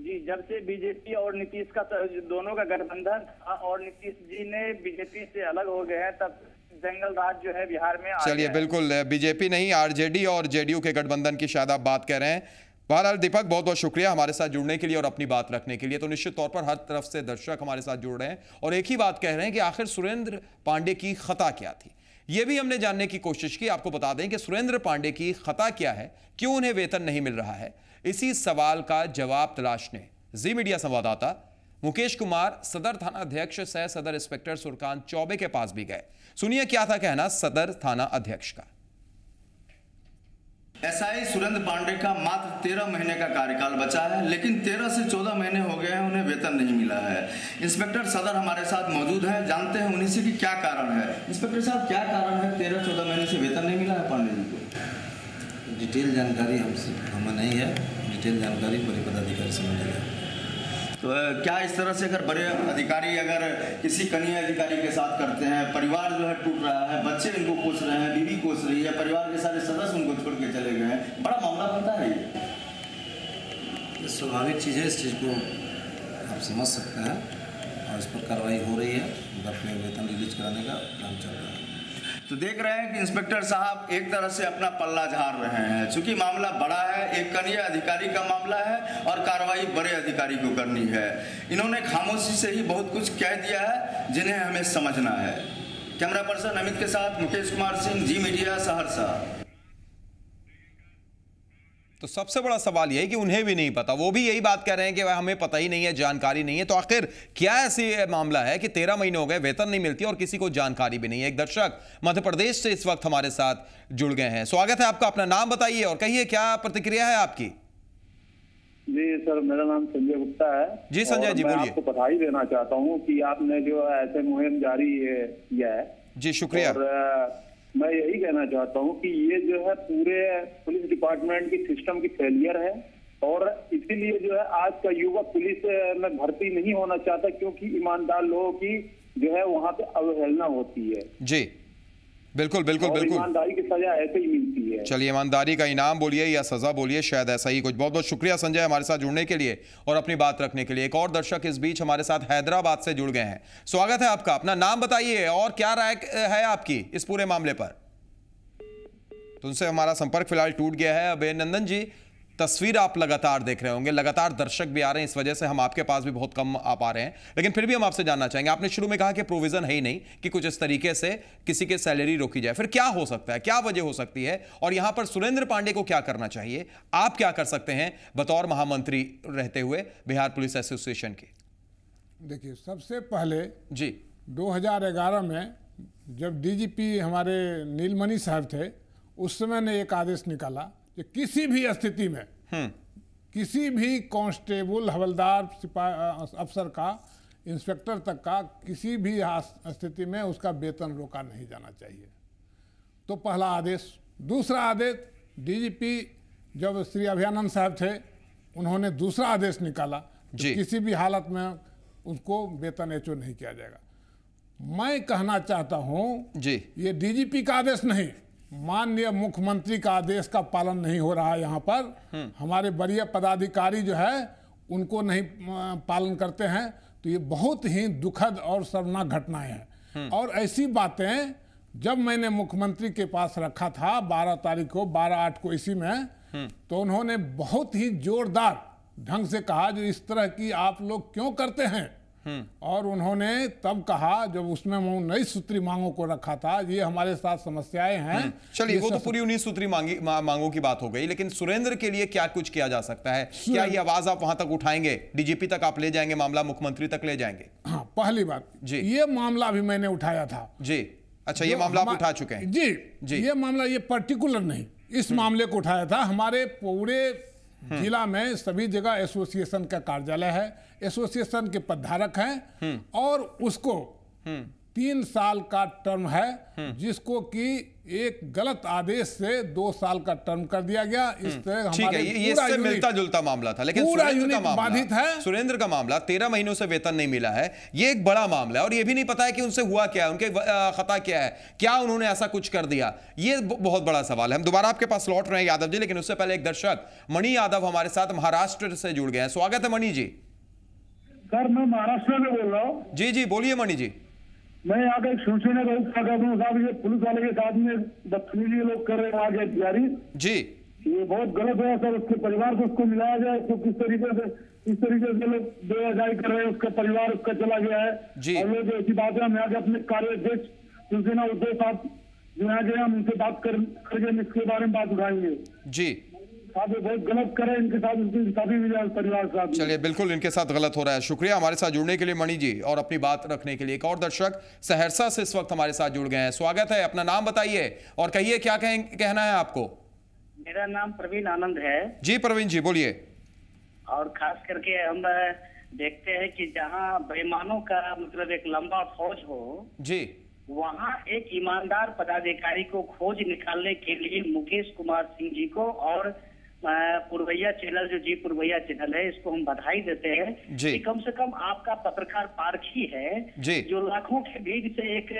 जी जब से बीजेपी और नीतीश का दोनों का गठबंधन और नीतीश जी ने बीजेपी से अलग हो गए हैं तब जंगल राज जो है बिहार में चलिए बिल्कुल बीजेपी नहीं आरजेडी और जेडीयू के गठबंधन की शायद आप बात कह रहे हैं। बहरहाल दीपक बहुत बहुत शुक्रिया हमारे साथ जुड़ने के लिए और अपनी बात रखने के लिए। तो निश्चित तौर पर हर तरफ़ से दर्शक हमारे साथ जुड़ रहे हैं और एक ही बात कह रहे हैं कि आखिर सुरेंद्र पांडे की खता क्या थी? यह भी हमने जानने की कोशिश की आपको बता दें कि सुरेंद्र पांडे की खता क्या है क्यों उन्हें वेतन नहीं मिल रहा है? इसी सवाल का जवाब तलाशने जी मीडिया संवाददाता मुकेश कुमार सदर थाना अध्यक्ष सह सदर इंस्पेक्टर सुरकांत चौबे के पास भी गए। सुनिए क्या था कहना सदर थाना अध्यक्ष का। एसआई सुरेंद्र पांडे का मात्र तेरह महीने का कार्यकाल बचा है लेकिन तेरह से चौदह महीने हो गए हैं उन्हें वेतन नहीं मिला है। इंस्पेक्टर सदर हमारे साथ मौजूद है जानते हैं उन्हीं से कि क्या कारण है। इंस्पेक्टर साहब क्या कारण है तेरह चौदह महीने से वेतन नहीं मिला है पांडे जी को? डिटेल जानकारी हमसे हमें नहीं है। डिटेल जानकारी बड़े पदाधिकारी से मिलेगा तो क्या इस तरह से अगर बड़े अधिकारी अगर किसी कनीय अधिकारी के साथ करते हैं, परिवार जो है टूट रहा है, बच्चे इनको कोस रहे हैं, बीवी कोस रही है, परिवार के सारे सदस्य उनको छोड़ के चले गए हैं, बड़ा मामला बनता है ये स्वाभाविक चीज़ है, इस चीज़ को आप समझ सकते हैं और इस पर कार्रवाई हो रही है, अपने वेतन रिलीज़ कराने का काम चल रहा है। तो देख रहे हैं कि इंस्पेक्टर साहब एक तरह से अपना पल्ला झाड़ रहे हैं। चूँकि मामला बड़ा है, एक कनीय अधिकारी का मामला है और कार्रवाई बड़े अधिकारी को करनी है। इन्होंने खामोशी से ही बहुत कुछ कह दिया है, जिन्हें हमें समझना है। कैमरा पर्सन अमित के साथ मुकेश कुमार सिंह, जी मीडिया, सहरसा। तो सबसे बड़ा सवाल यह है कि उन्हें भी नहीं पता। वो भी यही बात कह रहे हैं कि भाई हमें पता ही नहीं है जानकारी नहीं है। तो आखिर क्या ऐसी मामला है कि तेरह महीने हो गए वेतन नहीं मिलती और किसी को जानकारी भी नहीं है? एक दर्शक मध्य प्रदेश से इस वक्त हमारे साथ जुड़ गए हैं। स्वागत है आपका अपना नाम बताइए और कहिए क्या प्रतिक्रिया है आपकी? जी सर मेरा नाम संजय गुप्ता है। जी, संजय जी, मैं बोलिए। आपको बधाई देना चाहता हूँ कि आपने जो ऐसे मुहिम जारी किया है। जी शुक्रिया। और मैं यही कहना चाहता हूँ कि ये जो है पूरे पुलिस डिपार्टमेंट की सिस्टम की फेलियर है और इसीलिए जो है आज का युवा पुलिस में भर्ती नहीं होना चाहता क्योंकि ईमानदार लोगों की जो है वहाँ पे अवहेलना होती है। जी। बिल्कुल बिल्कुल बिल्कुल। ईमानदारी की सजा ऐसे ही मिलती है। चलिए ईमानदारी का इनाम बोलिए या सजा बोलिए शायद ऐसा ही कुछ। बहुत बहुत शुक्रिया संजय हमारे साथ जुड़ने के लिए और अपनी बात रखने के लिए। एक और दर्शक इस बीच हमारे साथ हैदराबाद से जुड़ गए हैं। स्वागत है आपका। अपना नाम बताइए और क्या राय है आपकी इस पूरे मामले पर? तो उनसे हमारा संपर्क फ़िलहाल टूट गया है। अभिनंदन जी तस्वीर आप लगातार देख रहे होंगे लगातार दर्शक भी आ रहे हैं इस वजह से हम आपके पास भी बहुत कम आ पा रहे हैं। लेकिन फिर भी हम आपसे जानना चाहेंगे आपने शुरू में कहा कि प्रोविज़न है ही नहीं कि कुछ इस तरीके से किसी के सैलरी रोकी जाए। फिर क्या हो सकता है क्या वजह हो सकती है? और यहाँ पर सुरेंद्र पांडे को क्या करना चाहिए? आप क्या कर सकते हैं? बतौर महामंत्री रहते हुए बिहार पुलिस एसोसिएशन के। देखिए सबसे पहले जी। 2011 में जब डीजीपी हमारे नीलमणि साहब थे उस समय ने एक आदेश निकाला कि किसी भी स्थिति में किसी भी कांस्टेबल हवलदार सिपाही अफसर का इंस्पेक्टर तक का किसी भी स्थिति में उसका वेतन रोका नहीं जाना चाहिए। तो पहला आदेश। दूसरा आदेश डीजीपी जब श्री अभियानंद साहब थे उन्होंने दूसरा आदेश निकाला कि किसी भी हालत में उसको वेतन एचओ नहीं किया जाएगा। मैं कहना चाहता हूँ जी। ये डीजीपी का आदेश नहीं माननीय मुख्यमंत्री का आदेश का पालन नहीं हो रहा है यहाँ पर। हमारे वरीय पदाधिकारी जो है उनको नहीं पालन करते हैं। तो ये बहुत ही दुखद और शर्मनाक घटनाएँ हैं। और ऐसी बातें जब मैंने मुख्यमंत्री के पास रखा था 12 तारीख को 12 आठ को इसी में तो उन्होंने बहुत ही जोरदार ढंग से कहा जो इस तरह की आप लोग क्यों करते हैं? और उन्होंने तब कहा जब उसमें नई सूत्री मांगों को रखा था ये हमारे साथ समस्याएँ हैं। चलिए वो तो पूरी उन्नीस सूत्री मांगी मा, मांगों की बात हो गई लेकिन सुरेंद्र के लिए क्या कुछ किया जा सकता है? क्या ये आवाज़ आप वहाँ तक उठाएँगे? डीजीपी तक आप ले जाएँगे मामला मुख्यमंत्री तक ले जाएँगे? हाँ पहली बात जी। ये मामला भी मैंने उठाया था। जी। अच्छा ये मामला आप उठा चुके हैं? जी जी। ये मामला ये पर्टिकुलर नहीं इस मामले को उठाया था। हमारे पूरे जिला में सभी जगह एसोसिएशन का कार्यालय है एसोसिएशन के पदधारक हैं और उसको तीन साल का टर्म है जिसको कि एक गलत आदेश से दो साल का टर्म कर दिया गया। इस तरह ठीक है हमारे ये ये इससे मिलता जुलता मामला था लेकिन पूरा सुरेंद्र का यूनिट बाधित है। सुरेंद्र का मामला तेरह महीनों से वेतन नहीं मिला है ये एक बड़ा मामला है और ये भी नहीं पता है कि उनसे हुआ क्या है उनके खता क्या है क्या उन्होंने ऐसा कुछ कर दिया? ये बहुत बड़ा सवाल है। हम दोबारा आपके पास लौट रहे हैं यादव जी लेकिन उससे पहले एक दर्शक मणि यादव हमारे साथ महाराष्ट्र से जुड़ गए हैं। स्वागत है मणि जी। सर मैं महाराष्ट्र में बोल रहा हूँ। जी जी बोलिए मणि जी। मैं यहाँ का एक शिवसेना का क्या कहता हूँ साहब ये पुलिस वाले के साथ में बदतमीजी लोग कर रहे हैं के अधिकारी जी। ये बहुत गलत है सर उसके परिवार को उसको मिलाया जाए तो किस तरीके से इस तरीके से लोग बेअजाई कर रहे हैं उसका परिवार उसका चला गया है। जी। और लोग ऐसी बात है हम यहाँ के अपने कार्याध्यक्ष शिवसेना उद्धव साहब जो यहाँ हैं, हम उनसे बात कर करके हम इसके बारे में बात उठाएँगे। जी। साहब ये बहुत गलत करे इनके साथ उनकी शादी परिवार साथ चलिए बिल्कुल इनके साथ गलत हो रहा है। शुक्रिया हमारे साथ जुड़ने के लिए मणि जी और अपनी बात रखने के लिए। एक और दर्शक सहरसा से इस वक्त हमारे साथ जुड़ गए हैं। स्वागत है अपना नाम बताइए और कहिए क्या कहें, कहना है आपको? मेरा नाम प्रवीण आनंद है। जी प्रवीण जी बोलिए। और खास करके हम देखते हैं कि जहाँ बेईमानों का मतलब एक लंबा फौज हो जी। वहाँ एक ईमानदार पदाधिकारी को खोज निकालने के लिए मुकेश कुमार सिंह जी को और पुरवैया चैनल जो जी पुरवैया चैनल है इसको हम बधाई देते हैं कि कम से कम आपका पत्रकार पार्क ही है जो। लाखों के बीच से एक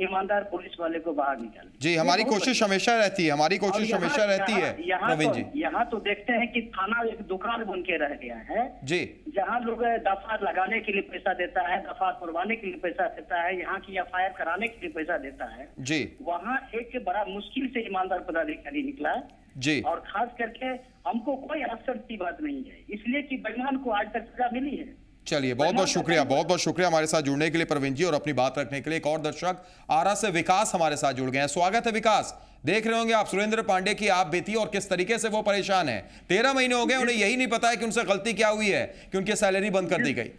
ईमानदार पुलिस वाले को बाहर निकाल जी हमारी कोशिश हमेशा रहती है हमारी कोशिश हमेशा रहती है यहाँ- तो, जी। यहाँ तो देखते हैं कि थाना एक दुकान बन के रह गया है जी। जहाँ लोग दफ़ा लगाने के लिए पैसा देता है दफ़ा करवाने के लिए पैसा देता है यहाँ की एफआईआर कराने के लिए पैसा देता है। जी। वहाँ एक बड़ा मुश्किल से ईमानदार पदाधिकारी निकला है। जी। और खास करके हमको कोई आश्चर्य की बात नहीं है इसलिए की बेईमान को आज तक सजा मिली है। चलिए बहुत बहुत शुक्रिया बहुत बहुत शुक्रिया हमारे साथ जुड़ने के लिए प्रवीण जी और अपनी बात रखने के लिए। एक और दर्शक आरा से विकास हमारे साथ जुड़ गए हैं। स्वागत है विकास। देख रहे होंगे आप सुरेंद्र पांडे की आप बेटी और किस तरीके से वो परेशान है। तेरह महीने हो गए उन्हें यही नहीं पता है कि उनसे गलती क्या हुई है कि उनकी सैलरी बंद कर दी गई।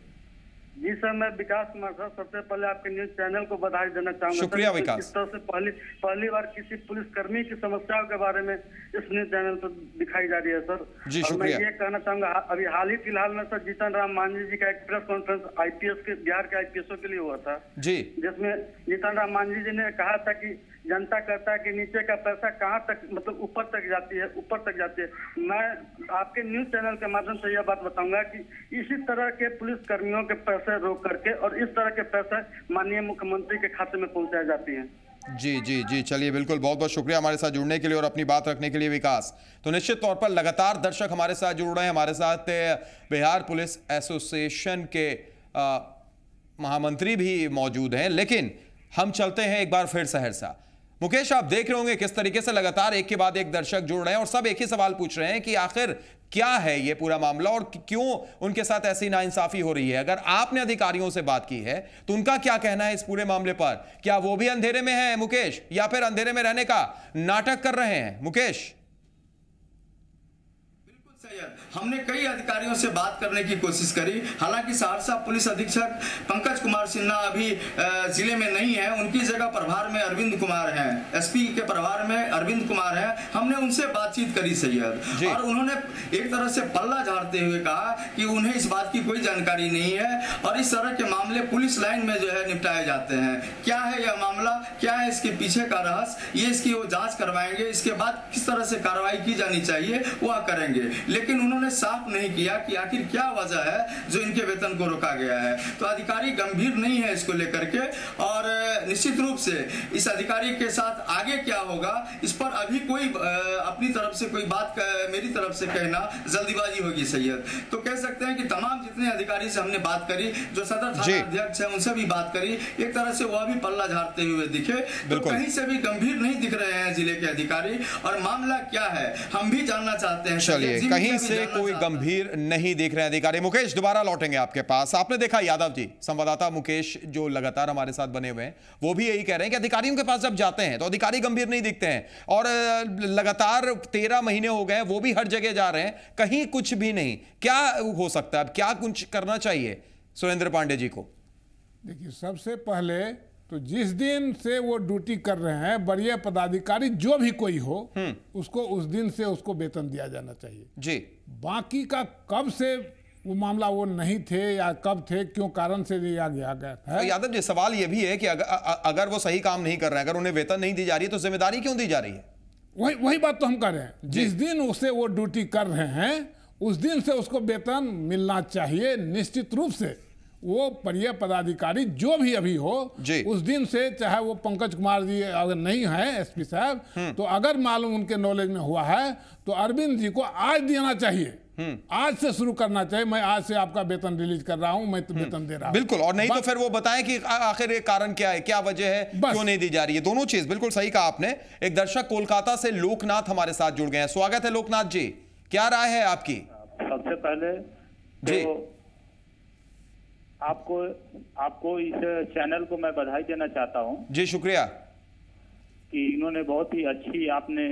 जी सर मैं विकास कुमार सर सबसे पहले आपके न्यूज़ चैनल को बधाई देना चाहूँगा शुक्रिया, सर, विकास। इस तरह से पहली पहली बार किसी पुलिस कर्मी की समस्याओं के बारे में इस न्यूज़ चैनल पर दिखाई जा रही है सर। जी, और मैं ये कहना चाहूँगा अभी हाल ही फ़िलहाल में सर जीतन राम मांझी जी का एक प्रेस कॉन्फ्रेंस आईपीएस के बिहार के आईपीएसओ के लिए हुआ था। जी। जिसमें जीतन राम मांझी जी ने कहा था कि जनता कहता है कि नीचे का पैसा कहाँ तक मतलब ऊपर तक जाती है ऊपर तक जाती है। मैं आपके न्यूज़ चैनल के माध्यम से यह बात बताऊँगा कि इसी तरह के पुलिस कर्मियों के पैसे रोक करके और इस तरह के पैसे माननीय मुख्यमंत्री के खाते में पहुंचाई जाती हैं। जी जी जी चलिए बिल्कुल बहुत बहुत शुक्रिया हमारे साथ जुड़ने के लिए और अपनी बात रखने के लिए विकास। तो निश्चित तौर पर लगातार दर्शक हमारे साथ जुड़ रहे हैं। हमारे साथ बिहार पुलिस एसोसिएशन के अ, महामंत्री भी मौजूद हैं। लेकिन हम चलते हैं एक बार फिर सहरसा। मुकेश, आप देख रहे होंगे किस तरीके से लगातार एक के बाद एक दर्शक जुड़ रहे हैं और सब एक ही सवाल पूछ रहे हैं कि आखिर क्या है ये पूरा मामला और क्यों उनके साथ ऐसी नाइंसाफी हो रही है। अगर आपने अधिकारियों से बात की है तो उनका क्या कहना है इस पूरे मामले पर? क्या वो भी अंधेरे में है, मुकेश, या फिर अंधेरे में रहने का नाटक कर रहे हैं? मुकेश? हमने कई अधिकारियों से बात करने की कोशिश करी। हालाँकि सहरसा पुलिस अधीक्षक पंकज कुमार सिन्हा अभी ज़िले में नहीं है। उनकी जगह प्रभार में अरविंद कुमार हैं। एसपी के प्रभार में अरविंद कुमार हैं। हमने उनसे बातचीत करी सैयद। और उन्होंने एक तरह से पल्ला झाड़ते हुए कहा कि उन्हें इस बात की कोई जानकारी नहीं है और इस तरह के मामले पुलिस लाइन में जो है निपटाए जाते हैं। क्या है यह मामला? क्या है इसके पीछे का रहस्य? ये इसकी वो जाँच करवाएँगे। इसके बाद किस तरह से कार्रवाई की जानी चाहिए वह करेंगे। लेकिन उन्होंने साफ़ नहीं किया कि आखिर क्या वजह है जो इनके वेतन को रोका गया है। तो अधिकारी गंभीर नहीं है इसको लेकर के और निश्चित रूप से इस अधिकारी के साथ आगे क्या होगा इस पर अभी कोई अपनी तरफ़ से कोई बात मेरी तरफ़ से कहना जल्दीबाजी होगी सैयद। तो कह सकते हैं कि तमाम जितने अधिकारी से हमने बात करी जो सदर थाना अध्यक्ष है उनसे भी बात करी। एक तरह से वह भी पल्ला झाड़ते हुए दिखे। तो कहीं से भी गंभीर नहीं दिख रहे हैं ज़िले के अधिकारी। और मामला क्या है हम भी जानना चाहते हैं। कहीं से कोई गंभीर नहीं देख रहे अधिकारी। मुकेश दोबारा लौटेंगे आपके पास। आपने देखा यादव जी संवाददाता मुकेश जो लगातार हमारे साथ बने हुए हैं वो भी यही कह रहे हैं कि अधिकारियों के पास जब जाते हैं तो अधिकारी गंभीर नहीं दिखते हैं। और लगातार तेरह महीने हो गए वो भी हर जगह जा रहे हैं कहीं कुछ भी नहीं। क्या हो सकता है? अब क्या कुछ करना चाहिए सुरेंद्र पांडे जी को? देखिए सबसे पहले तो जिस दिन से वो ड्यूटी कर रहे हैं वरीय पदाधिकारी जो भी कोई हो उसको उस दिन से उसको वेतन दिया जाना चाहिए। जी। बाकी का कब से वो मामला वो नहीं थे या कब थे क्यों कारण से दिया गया गया तो यादव जी सवाल ये भी है कि अगर, अगर वो सही काम नहीं कर रहे हैं अगर उन्हें वेतन नहीं दी जा रही है तो ज़िम्मेदारी क्यों दी जा रही है? वही वही बात तो हम कर रहे हैं। जिस दिन उसे वो ड्यूटी कर रहे हैं उस दिन से उसको वेतन मिलना चाहिए निश्चित रूप से। वो वरीय पदाधिकारी जो भी अभी हो उस दिन से चाहे वो पंकज कुमार जी अगर नहीं है एसपी साहब तो अगर मालूम उनके नॉलेज में हुआ है तो अरविंद जी को आज देना चाहिए। आज से शुरू करना चाहिए। मैं आज से आपका वेतन रिलीज़ कर रहा हूँ मैं तो वेतन दे रहा हूँ। बिल्कुल और नहीं तो फिर वो बताएँ कि आखिर ये कारण क्या है क्या वजह है क्यों नहीं दी जा रही है? दोनों चीज़ बिल्कुल सही कहा आपने। एक दर्शक कोलकाता से लोकनाथ हमारे साथ जुड़ गए हैं। स्वागत है लोकनाथ जी। क्या राय है आपकी? सबसे पहले जी। आपको आपको इस चैनल को मैं बधाई देना चाहता हूँ। जी शुक्रिया। कि इन्होंने बहुत ही अच्छी आपने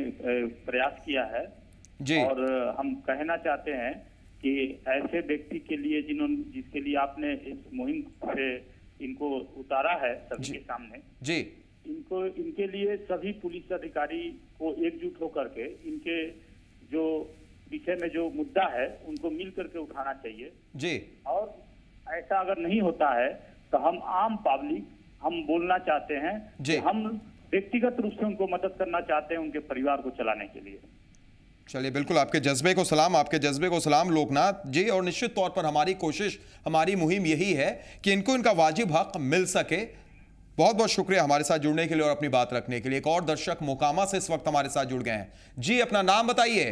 प्रयास किया है। जी। और हम कहना चाहते हैं कि ऐसे व्यक्ति के लिए जिन्होंने जिसके लिए आपने इस मुहिम से इनको उतारा है सभी के सामने जी। इनको इनके लिए सभी पुलिस अधिकारी को एकजुट होकर के इनके जो विषय में जो मुद्दा है उनको मिल करके उठाना चाहिए। जी। और ऐसा अगर नहीं होता है तो हम आम पब्लिक हम बोलना चाहते हैं हम व्यक्तिगत रूप से उनको मदद करना चाहते हैं उनके परिवार को चलाने के लिए। चलिए बिल्कुल आपके जज्बे को सलाम आपके जज्बे को सलाम लोकनाथ जी और निश्चित तौर पर हमारी कोशिश हमारी मुहिम यही है कि इनको इनका वाजिब हक मिल सके। बहुत बहुत शुक्रिया हमारे साथ जुड़ने के लिए और अपनी बात रखने के लिए। एक और दर्शक मोकामा से इस वक्त हमारे साथ जुड़ गए हैं। जी अपना नाम बताइए।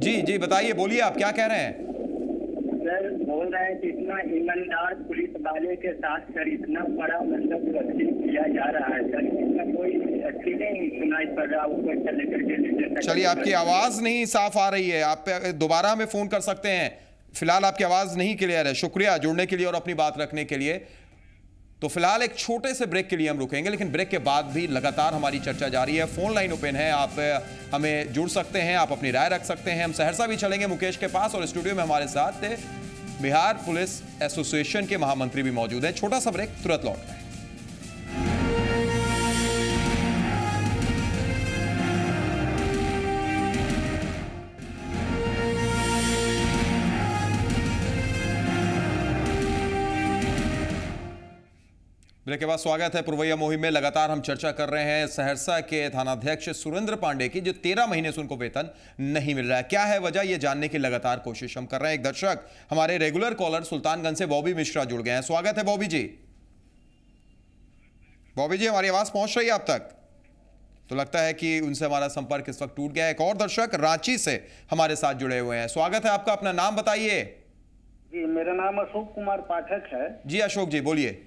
जी जी बताइए बोलिए आप क्या कह रहे हैं? बोल रहे हैं कि इतना ईमानदार पुलिस वाले के साथ सर इतना बड़ा मतलब तस्लीम किया जा रहा है सर। इसमें कोई अच्छी नहीं सुनाई पड़ रहा ऊपर से लेकर चलिए, आपकी आवाज़ नहीं साफ़ आ रही है। आप दोबारा हमें फ़ोन कर सकते हैं। फ़िलहाल आपकी आवाज़ नहीं क्लियर है। शुक्रिया जुड़ने के लिए और अपनी बात रखने के लिए। तो फ़िलहाल एक छोटे से ब्रेक के लिए हम रुकेंगे, लेकिन ब्रेक के बाद भी लगातार हमारी चर्चा जारी है। फ़ोन लाइन ओपन है, आप हमें जुड़ सकते हैं, आप अपनी राय रख सकते हैं। हम सहरसा भी चलेंगे मुकेश के पास और स्टूडियो में हमारे साथ बिहार पुलिस एसोसिएशन के महामंत्री भी मौजूद हैं। छोटा सा ब्रेक तुरंत लौट रहे ब्रेक के बाद स्वागत है पुरवैया मुहिम में। लगातार हम चर्चा कर रहे हैं सहरसा के थानाध्यक्ष सुरेंद्र पांडे की जो तेरह महीने से उनको वेतन नहीं मिल रहा है। क्या है वजह? ये जानने की लगातार कोशिश हम कर रहे हैं। एक दर्शक हमारे रेगुलर कॉलर सुल्तानगंज से बॉबी मिश्रा जुड़ गए हैं। स्वागत है बॉबी जी। बॉबी जी हमारी आवाज़ पहुँच रही है आप तक? तो लगता है कि उनसे हमारा संपर्क इस वक्त टूट गया है। एक और दर्शक रांची से हमारे साथ जुड़े हुए हैं। स्वागत है आपका। अपना नाम बताइए। जी मेरा नाम अशोक कुमार पाठक है। जी अशोक जी बोलिए।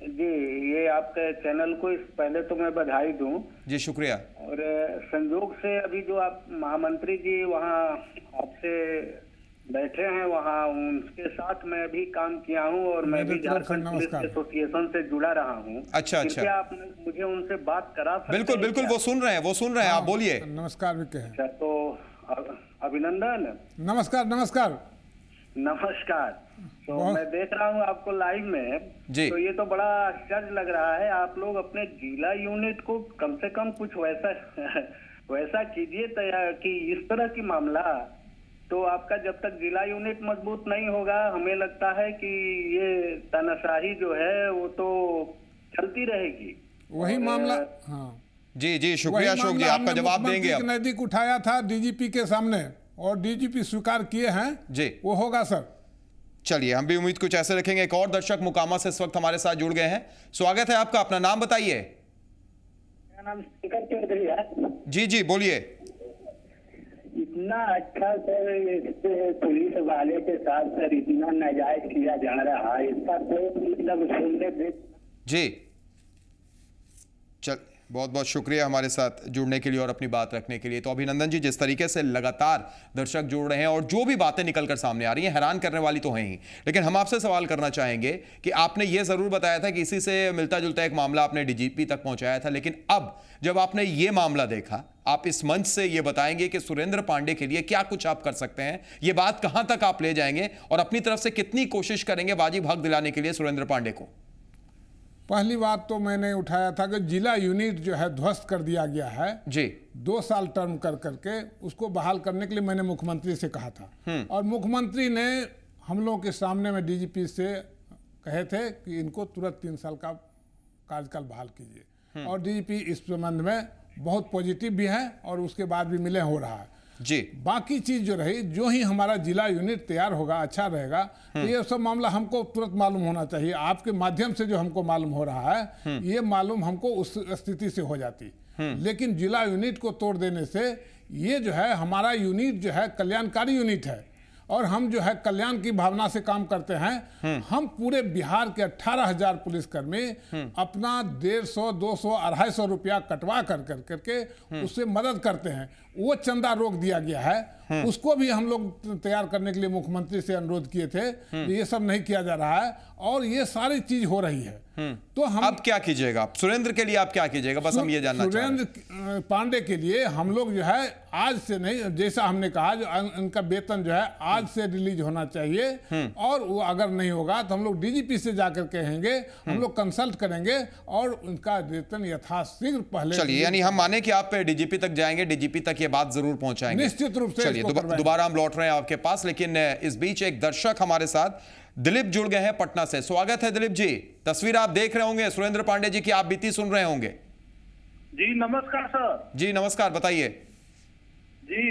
जी ये आपके चैनल को इस पहले तो मैं बधाई दूँ। जी शुक्रिया। और संयोग से अभी जो आप महामंत्री जी वहाँ आपसे बैठे हैं वहाँ उनके साथ मैं भी काम किया हूँ और मैं भी झारखंड पुलिस एसोसिएशन से जुड़ा रहा हूँ। अच्छा, अच्छा। आप मुझे उनसे बात करा सकते बिल्कुल बिल्कुल वो सुन रहे हैं वो सुन रहे हैं आप बोलिए। नमस्कार अच्छा तो अभिनंदन। नमस्कार नमस्कार। नमस्कार। तो बहुत- मैं देख रहा हूँ आपको लाइव में जी। तो ये तो बड़ा आश्चर्य लग रहा है आप लोग अपने जिला यूनिट को कम से कम कुछ वैसा वैसा कीजिए तैयार कि इस तरह की मामला तो आपका जब तक जिला यूनिट मज़बूत नहीं होगा हमें लगता है कि ये तानाशाही जो है वो तो चलती रहेगी। वही मामला हाँ। जी जी शुक्रिया अशोक जी आपका जवाब देंगे के नज़दीक उठाया था डीजीपी के सामने और डीजीपी स्वीकार किए हैं जी। वो होगा सर। चलिए हम भी उम्मीद कुछ ऐसे रखेंगे। एक और दर्शक मुकामा से इस वक्त हमारे साथ जुड़ गए हैं। स्वागत है आपका अपना नाम बताइए। मेरा नाम जी जी बोलिए। इतना अच्छा सर पुलिस वाले के साथ सर इतना नाजायज किया जा रहा है। इसका कोई मतलब सुनने जी। चल बहुत बहुत शुक्रिया हमारे साथ जुड़ने के लिए और अपनी बात रखने के लिए। तो अभिनंदन जी, जिस तरीके से लगातार दर्शक जुड़ रहे हैं और जो भी बातें निकल कर सामने आ रही हैं, हैरान करने वाली तो हैं ही। लेकिन हम आपसे सवाल करना चाहेंगे कि आपने ये ज़रूर बताया था कि इसी से मिलता जुलता एक मामला आपने डीजीपी तक पहुँचाया था, लेकिन अब जब आपने ये मामला देखा, आप इस मंच से ये बताएँगे कि सुरेंद्र पांडे के लिए क्या कुछ आप कर सकते हैं? ये बात कहाँ तक आप ले जाएँगे? और अपनी तरफ़ से कितनी कोशिश करेंगे बाजी भाग दिलाने के लिए सुरेंद्र पांडे को? पहली बात तो मैंने उठाया था कि जिला यूनिट जो है ध्वस्त कर दिया गया है। जी। दो साल टर्म कर करके उसको बहाल करने के लिए मैंने मुख्यमंत्री से कहा था। और मुख्यमंत्री ने हम लोगों के सामने में डीजीपी से कहे थे कि इनको तुरंत तीन साल का कार्यकाल बहाल कीजिए। और डीजीपी इस संबंध में बहुत पॉजिटिव भी हैं और उसके बाद भी मिले हो रहा है। जी। बाकी चीज़ जो रही जो ही हमारा जिला यूनिट तैयार होगा अच्छा रहेगा तो ये सब मामला हमको तुरंत मालूम होना चाहिए। आपके माध्यम से जो हमको मालूम हो रहा है ये मालूम हमको उस स्थिति से हो जाती। लेकिन जिला यूनिट को तोड़ देने से ये जो है हमारा यूनिट जो है कल्याणकारी यूनिट है। और हम जो है कल्याण की भावना से काम करते हैं। हम पूरे बिहार के अठारह हज़ार पुलिसकर्मी अपना डेढ़ सौ दो सौ अढ़ाई सौ रुपया कटवा कर कर करके उससे मदद करते हैं। वो चंदा रोक दिया गया है। उसको भी हम लोग तैयार करने के लिए मुख्यमंत्री से अनुरोध किए थे कि ये सब नहीं किया जा रहा है और ये सारी चीज़ हो रही है। तो हम अब क्या कीजिएगा? आप सुरेंद्र के लिए आप क्या कीजिएगा? बस हम ये जानना सुरेंद्र पांडे के लिए हम लोग जो है आज से नहीं जैसा हमने कहा जो उनका वेतन जो है आज से रिलीज़ होना चाहिए। और वो अगर नहीं होगा तो हम लोग डीजीपी से जाकर कहेंगे हम लोग कंसल्ट करेंगे और उनका वेतन यथाशीघ्र पहले चलिए यानी हम माने कि आप डीजीपी तक जाएँगे डीजीपी तक ये बात ज़रूर पहुंचाएँगे। निश्चित रूप से चलिए। दोबारा हम लौट रहे हैं आपके पास लेकिन इस बीच एक दर्शक हमारे साथ दिलीप जुड़ गए हैं पटना से। स्वागत है दिलीप जी। तस्वीर आप देख रहे होंगे सुरेंद्र पांडे जी की आप बीती सुन रहे होंगे। जी नमस्कार सर। जी नमस्कार बताइए। जी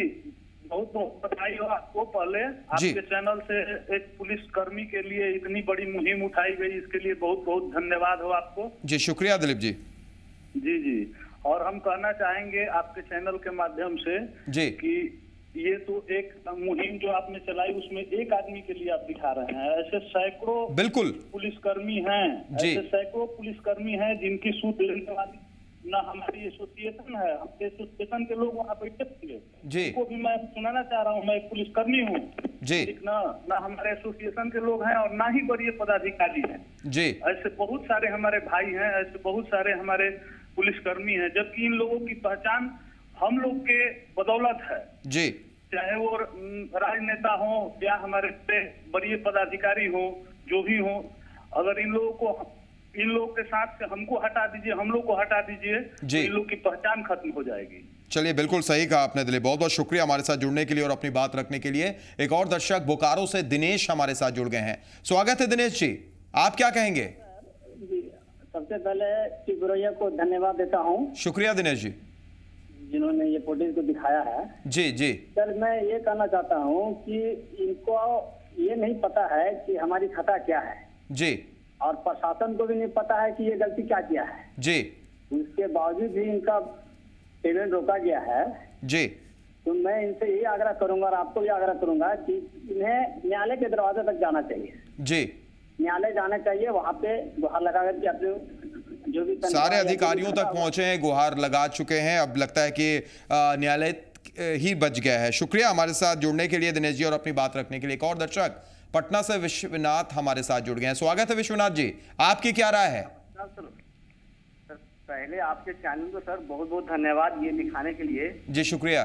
बहुत बहुत बधाई हो आपको पहले। आपके चैनल से एक पुलिस कर्मी के लिए इतनी बड़ी मुहिम उठाई गई इसके लिए बहुत बहुत धन्यवाद हो आपको। जी शुक्रिया दिलीप जी। जी जी। और हम कहना चाहेंगे आपके चैनल के माध्यम से जी। कि ये तो एक मुहिम जो आपने चलाई उसमें एक आदमी के लिए आप दिखा रहे हैं। ऐसे सैकड़ों बिल्कुल। पुलिसकर्मी हैं ऐसे सैकड़ों पुलिसकर्मी हैं जिनकी सूट लेने वाली न हमारी एसोसिएशन है। हम एसोसिएशन के लोग वहाँ बैठे थे जी। उनको भी मैं सुनाना चाह रहा हूँ मैं एक पुलिसकर्मी हूँ। ठीक ना ना हमारे एसोसिएशन के लोग हैं और ना ही वरीय पदाधिकारी हैं। जी। ऐसे बहुत सारे हमारे भाई हैं ऐसे बहुत सारे हमारे पुलिसकर्मी है जबकि इन लोगों की पहचान हम लोग के बदौलत है। जी। चाहे वो राजनेता हो या हमारे वरीय पदाधिकारी हो जो भी हो अगर इन लोगों को इन लोगों के साथ से हमको हटा दीजिए हम लोग को हटा दीजिए तो। इन लोग की पहचान खत्म हो जाएगी। चलिए बिल्कुल सही कहा आपने दिलीप। बहुत बहुत शुक्रिया हमारे साथ जुड़ने के लिए और अपनी बात रखने के लिए। एक और दर्शक बोकारो से दिनेश हमारे साथ जुड़ गए हैं। स्वागत है दिनेश जी। आप क्या कहेंगे? सबसे पहले श्री गुरैया को धन्यवाद देता हूँ शुक्रिया दिनेश जी। जिन्होंने ये फुटेज को दिखाया है। जी जी। सर मैं ये कहना चाहता हूँ कि इनको ये नहीं पता है कि हमारी खता क्या है। जी। और प्रशासन को भी नहीं पता है कि ये गलती क्या किया है। जी। उसके बावजूद भी इनका पेमेंट रोका गया है। जी। तो मैं इनसे यही आग्रह करूँगा और आपको भी आग्रह करूँगा कि इन्हें न्यायालय के दरवाजे तक जाना चाहिए। जी। न्यायालय जाना चाहिए वहाँ पे गुहार लगा करके अपने जो भी सारे अधिकारियों तक पहुँचे हैं गुहार लगा चुके हैं। अब लगता है कि न्यायालय ही बच गया है। शुक्रिया हमारे साथ जुड़ने के लिए दिनेश जी और अपनी बात रखने के लिए। एक और दर्शक पटना से विश्वनाथ हमारे साथ जुड़ गए हैं। स्वागत है विश्वनाथ जी। आपकी क्या राय है? सर पहले आपके चैनल को सर बहुत बहुत धन्यवाद ये दिखाने के लिए। जी शुक्रिया।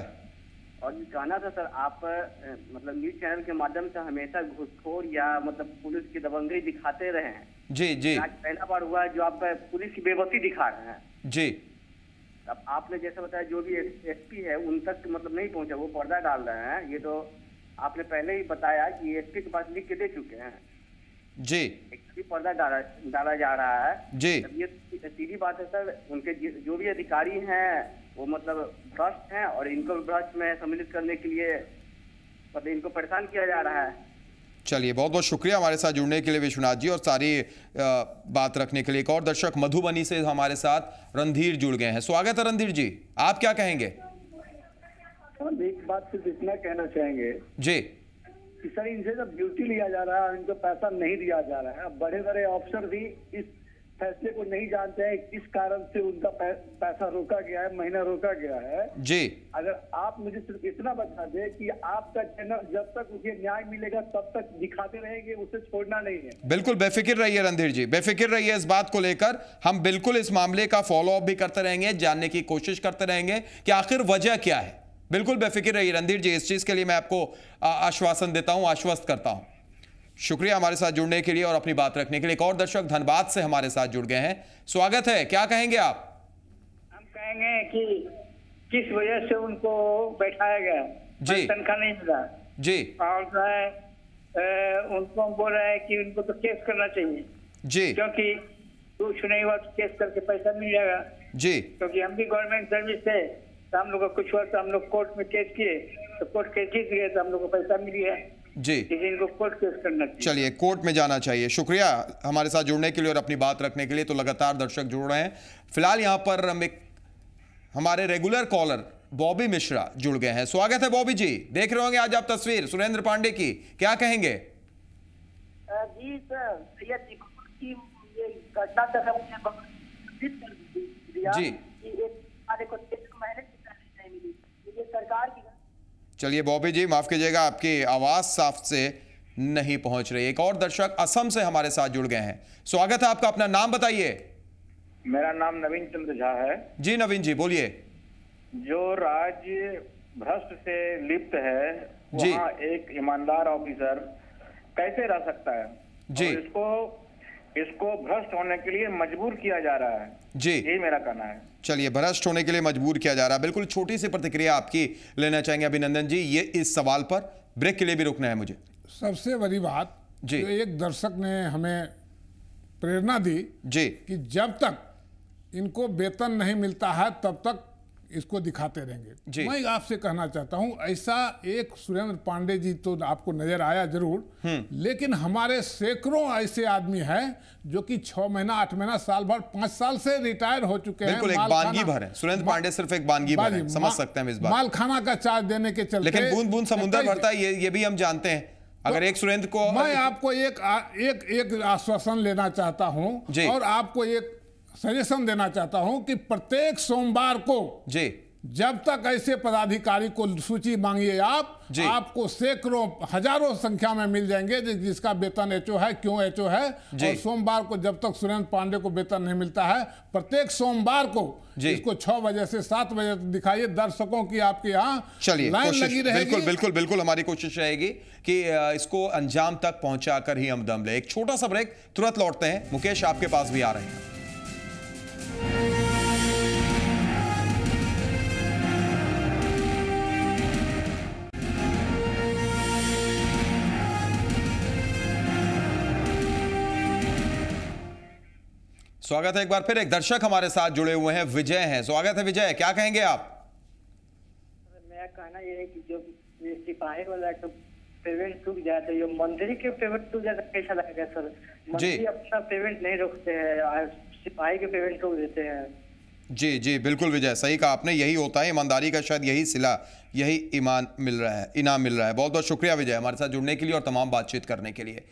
और ये कहना था सर आप मतलब न्यूज़ चैनल के माध्यम से हमेशा घुसखोर या मतलब पुलिस की दबंगई दिखाते रहे हैं। जी जी। आज पहला बार हुआ है जो आप पुलिस की बेबसी दिखा रहे हैं। जी। अब आपने जैसे बताया जो भी एसपी है उन तक मतलब नहीं पहुँचा वो पर्दा डाल रहे हैं। ये तो आपने पहले ही बताया कि एसपी के पास लिख के दे चुके हैं। जी। एक भी पर्दा डाला डाला जा रहा है। जी। ये सीधी बात है सर उनके जो भी अधिकारी हैं वो मतलब भ्रष्ट हैं और इनको भ्रष्ट में सम्मिलित करने के लिए मतलब इनको परेशान किया जा रहा है। चलिए बहुत बहुत शुक्रिया हमारे साथ जुड़ने के लिए विश्वनाथ जी और सारी बात रखने के लिए एक और दर्शक मधुबनी से हमारे साथ रणधीर जुड़ गए हैं। स्वागत है रणधीर जी। आप क्या कहेंगे? हम एक बात सिर्फ़ इतना कहना चाहेंगे जी। कि सर इनसे जब ड्यूटी लिया जा रहा है इनको पैसा नहीं दिया जा रहा है बड़े बड़े ऑफिसर भी इस फैसले को नहीं जानते हैं किस कारण से उनका पैसा रोका गया है महीना रोका गया है। जी। अगर आप मुझे सिर्फ़ इतना बता दें कि आपका चैनल जब तक उसे न्याय मिलेगा तब तक दिखाते रहेंगे उसे छोड़ना नहीं है। बिल्कुल बेफिक्र रहिए रणधीर जी बेफिक्र रहिए इस बात को लेकर। हम बिल्कुल इस मामले का फॉलो अप भी करते रहेंगे जानने की कोशिश करते रहेंगे कि आखिर वजह क्या है। बिल्कुल बेफिक्र रहिए रणधीर जी इस चीज़ के लिए मैं आपको आश्वासन देता हूँ आश्वस्त करता हूँ। शुक्रिया हमारे साथ जुड़ने के लिए और अपनी बात रखने के लिए। एक और दर्शक धनबाद से हमारे साथ जुड़ गए हैं। स्वागत है। क्या कहेंगे आप? हम कहेंगे कि किस वजह से उनको बैठाया गया? जी। तनख्वाह नहीं मिला। जी। और जो है उनको हम बोल रहे हैं कि उनको तो केस करना चाहिए। जी। क्योंकि कुछ नहीं हुआ तो केस करके पैसा मिल जाएगा। जी। क्योंकि हम भी गवर्नमेंट सर्विस थे तो हम लोग का कुछ हुआ तो हम लोग कोर्ट में केस किए। तो कोर्ट केस जीत गए तो हम लोग को पैसा मिल गया। जी। लेकिन इनको कोर्ट केस करना चाहिए। चलिए कोर्ट में जाना चाहिए। शुक्रिया हमारे साथ जुड़ने के लिए और अपनी बात रखने के लिए। तो लगातार दर्शक जुड़ रहे हैं। फ़िलहाल यहाँ पर हम एक हमारे रेगुलर कॉलर बॉबी मिश्रा जुड़ गए हैं। स्वागत है बॉबी जी। देख रहे होंगे आज आप तस्वीर सुरेंद्र पांडे की। क्या कहेंगे? जी सर सैयद की ये घटना मुझे जी। एक हमारे को महीने की नहीं मिली। ये सरकार की चलिए बॉबी जी माफ़ कीजिएगा आपकी आवाज़ साफ़ से नहीं पहुँच रही। एक और दर्शक असम से हमारे साथ जुड़ गए हैं। स्वागत है आपका अपना नाम बताइए। मेरा नाम नवीन चंद्र झा है। जी नवीन जी बोलिए। जो राज्य भ्रष्ट से लिप्त है जी। वहाँ एक ईमानदार ऑफिसर कैसे रह सकता है? जी। इसको इसको भ्रष्ट होने के लिए मजबूर किया जा रहा है। जी। यही मेरा कहना है। चलिए भ्रष्ट होने के लिए मजबूर किया जा रहा है। बिल्कुल छोटी सी प्रतिक्रिया आपकी लेना चाहेंगे अभिनंदन जी ये इस सवाल पर ब्रेक के लिए भी रुकना है मुझे। सबसे बड़ी बात जी। जो एक दर्शक ने हमें प्रेरणा दी जी। कि जब तक इनको वेतन नहीं मिलता है तब तक इसको दिखाते रहेंगे। मैं आपसे कहना चाहता हूँ ऐसा एक सुरेंद्र पांडे जी तो आपको नज़र आया ज़रूर लेकिन हमारे सैकड़ों ऐसे आदमी हैं जो कि छह महीना आठ महीना साल भर पाँच साल से रिटायर हो चुके हैं बिल्कुल एक बानगी भर है। सुरेंद्र पांडे सिर्फ़ एक बानगी भर है। समझ सकते हैं इस बात माल खाना का चार्ज देने के चलते लेकिन बूंद बूंद समुद्र भरता है ये ये भी हम जानते हैं। अगर एक सुरेंद्र को मैं आपको एक एक एक आश्वासन लेना चाहता हूँ और आपको एक सजेशन देना चाहता हूँ कि प्रत्येक सोमवार को जी। जब तक ऐसे पदाधिकारी को सूची मांगिए आप आपको सैकड़ों हज़ारों संख्या में मिल जाएँगे जिसका वेतन एचओ है क्यों एचओ है और सोमवार को जब तक सुरेंद्र पांडे को वेतन नहीं मिलता है प्रत्येक सोमवार को इसको छह बजे से सात बजे तक दिखाइए दर्शकों की आपके यहाँ चलिए लाइन लगी रहेगी। बिल्कुल बिल्कुल बिल्कुल हमारी कोशिश रहेगी कि इसको अंजाम तक पहुंचाकर ही हम दम ले। एक छोटा सा ब्रेक तुरंत लौटते हैं। मुकेश आपके पास भी आ रहे हैं। स्वागत है एक बार फिर एक दर्शक हमारे साथ जुड़े हुए हैं विजय हैं। स्वागत है विजय क्या कहेंगे आप? मेरा कहना ये है कि जो सिपाही वाला तो पेमेंट टूट जाए तो ये मंत्री के पेमेंट टूट जाए तो कैसा लगेगा सर? मंत्री अपना पेमेंट नहीं रोकते हैं सिपाही के पेमेंट रोक देते हैं। जी जी, बिल्कुल विजय, सही कहा आपने, यही होता है, ईमानदारी का शायद यही सिला, यही ईमान मिल रहा है, इनाम मिल रहा है। बहुत बहुत शुक्रिया विजय हमारे साथ जुड़ने के लिए और तमाम बातचीत करने के लिए।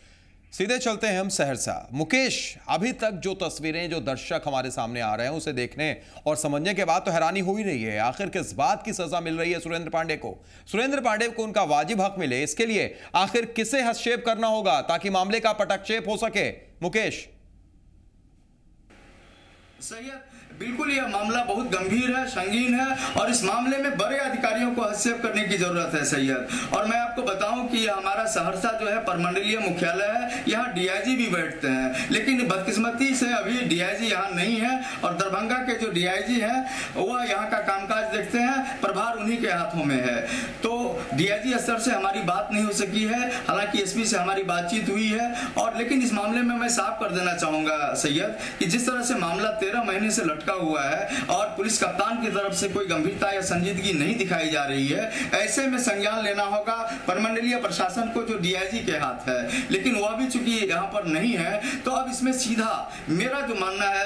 सीधे चलते हैं हम सहरसा। मुकेश, अभी तक जो तस्वीरें, जो दर्शक हमारे सामने आ रहे हैं, उसे देखने और समझने के बाद तो हैरानी हो ही रही है। आखिर किस बात की सजा मिल रही है सुरेंद्र पांडे को? सुरेंद्र पांडे को उनका वाजिब हक मिले, इसके लिए आखिर किसे हस्तक्षेप करना होगा ताकि मामले का पटक्षेप हो सके? मुकेश। सैयद बिल्कुल, यह मामला बहुत गंभीर है, संगीन है, और इस मामले में बड़े अधिकारियों को हस्तक्षेप करने की ज़रूरत है, सैयद। और मैं आपको बताऊँ कि हमारा सहरसा जो है, परमंडलीय मुख्यालय है, यहाँ डीआईजी भी बैठते हैं। लेकिन बदकिस्मती से अभी डीआईजी यहाँ नहीं है, और दरभंगा के जो डीआईजी हैं, वह यहाँ का कामकाज देखते हैं, प्रभार उन्हीं के हाथों में है। तो डीआईजी स्तर से हमारी बात नहीं हो सकी है, हालाँकि एसपी से हमारी बातचीत हुई है, और लेकिन इस मामले में मैं साफ़ कर देना चाहूँगा, सैयद, कि जिस तरह से मामला तेरह महीने से लटका हुआ है और पुलिस कप्तान की तरफ़ से कोई गंभीरता या संजीदगी नहीं दिखाई जा रही है। ऐसे में संज्ञान लेना होगा परमंडलीय प्रशासन को जो डीआईजी के हाथ है। लेकिन वह भी चूँकि यहाँ पर नहीं है तो अब इसमें सीधा मेरा जो मानना है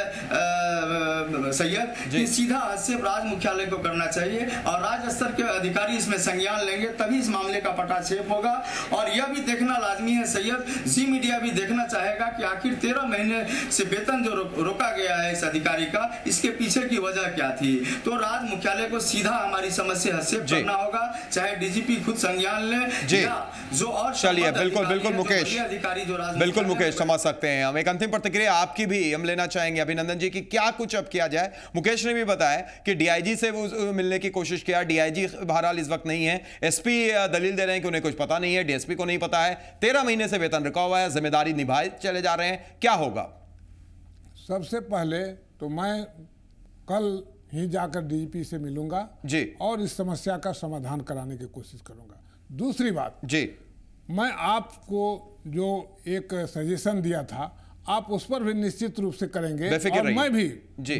सैयद कि सीधा हस्तक्षेप राज्य मुख्यालय को करना चाहिए और राज्य स्तर के अधिकारी इसमें संज्ञान लेंगे तभी इस मामले का पटाक्षेप होगा। और यह भी देखना लाजमी है सैयद जी मीडिया भी देखना चाहेगा कि आखिर तेरह महीने से वेतन जो रोका गया है इस अधिकारी का इसके पीछे की वजह क्या थी? तो राज्य मुख्यालय को सीधा हमारी समस्या हस्तक्षेप करना होगा चाहे डीजीपी खुद संज्ञान ले या जो और चलिए बिल्कुल बिल्कुल मुकेश। अधिकारी जो राज्य बिल्कुल मुकेश समझ सकते हैं हम। एक अंतिम प्रतिक्रिया आपकी भी हम लेना चाहेंगे अभिनंदन जी की क्या कुछ अब किया जाए? मुकेश ने भी बताया कि डीआईजी से वो वो मिलने की कोशिश किया। डीआईजी बहरहाल इस वक्त नहीं है। एसपी दलील दे रहे हैं कि उन्हें कुछ पता नहीं है। डीएसपी को नहीं पता है। तेरह महीने से वेतन रुका हुआ है ज़िम्मेदारी निभाए चले जा रहे हैं। क्या होगा? सबसे पहले तो मैं कल ही जाकर डीजीपी से मिलूँगा जी। और इस समस्या का समाधान कराने की कोशिश करूँगा। दूसरी बात जी। मैं आपको जो एक सजेशन दिया था आप उस पर भी निश्चित रूप से करेंगे और मैं भी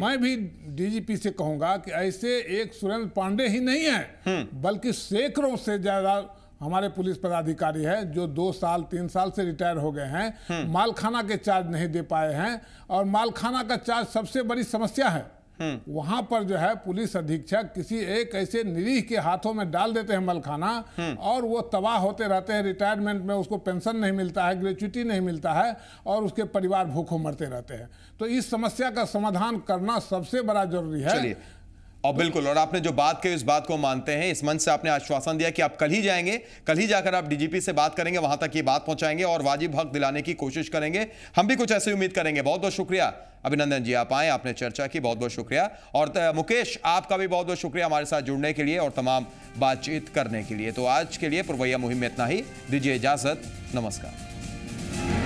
मैं भी डीजीपी से कहूँगा कि ऐसे एक सुरेंद्र पांडे ही नहीं है बल्कि सैकड़ों से ज़्यादा हमारे पुलिस पदाधिकारी हैं जो दो साल तीन साल से रिटायर हो गए हैं। मालखाना के चार्ज नहीं दे पाए हैं और मालखाना का चार्ज सबसे बड़ी समस्या है। वहाँ पर जो है पुलिस अधीक्षक किसी एक ऐसे निरीह के हाथों में डाल देते हैं मलखाना और वो तबाह होते रहते हैं। रिटायरमेंट में उसको पेंशन नहीं मिलता है ग्रेचुटी नहीं मिलता है और उसके परिवार भूखों मरते रहते हैं। तो इस समस्या का समाधान करना सबसे बड़ा ज़रूरी है। और बिल्कुल, और आपने जो बात कही, उस बात को मानते हैं। इस मंच से आपने आश्वासन दिया कि आप कल ही जाएँगे। कल ही जाकर आप डीजीपी से बात करेंगे, वहाँ तक ये बात पहुंचाएँगे और वाजिब हक दिलाने की कोशिश करेंगे। हम भी कुछ ऐसी उम्मीद करेंगे। बहुत बहुत शुक्रिया। अभिनंदन जी, आप आए, आपने चर्चा की, बहुत बहुत शुक्रिया। और मुकेश, आपका भी बहुत बहुत शुक्रिया हमारे साथ जुड़ने के लिए और तमाम बातचीत करने के लिए। तो आज के लिए पुरवैया मुहिम में इतना ही। दीजिए इजाज़त। नमस्कार।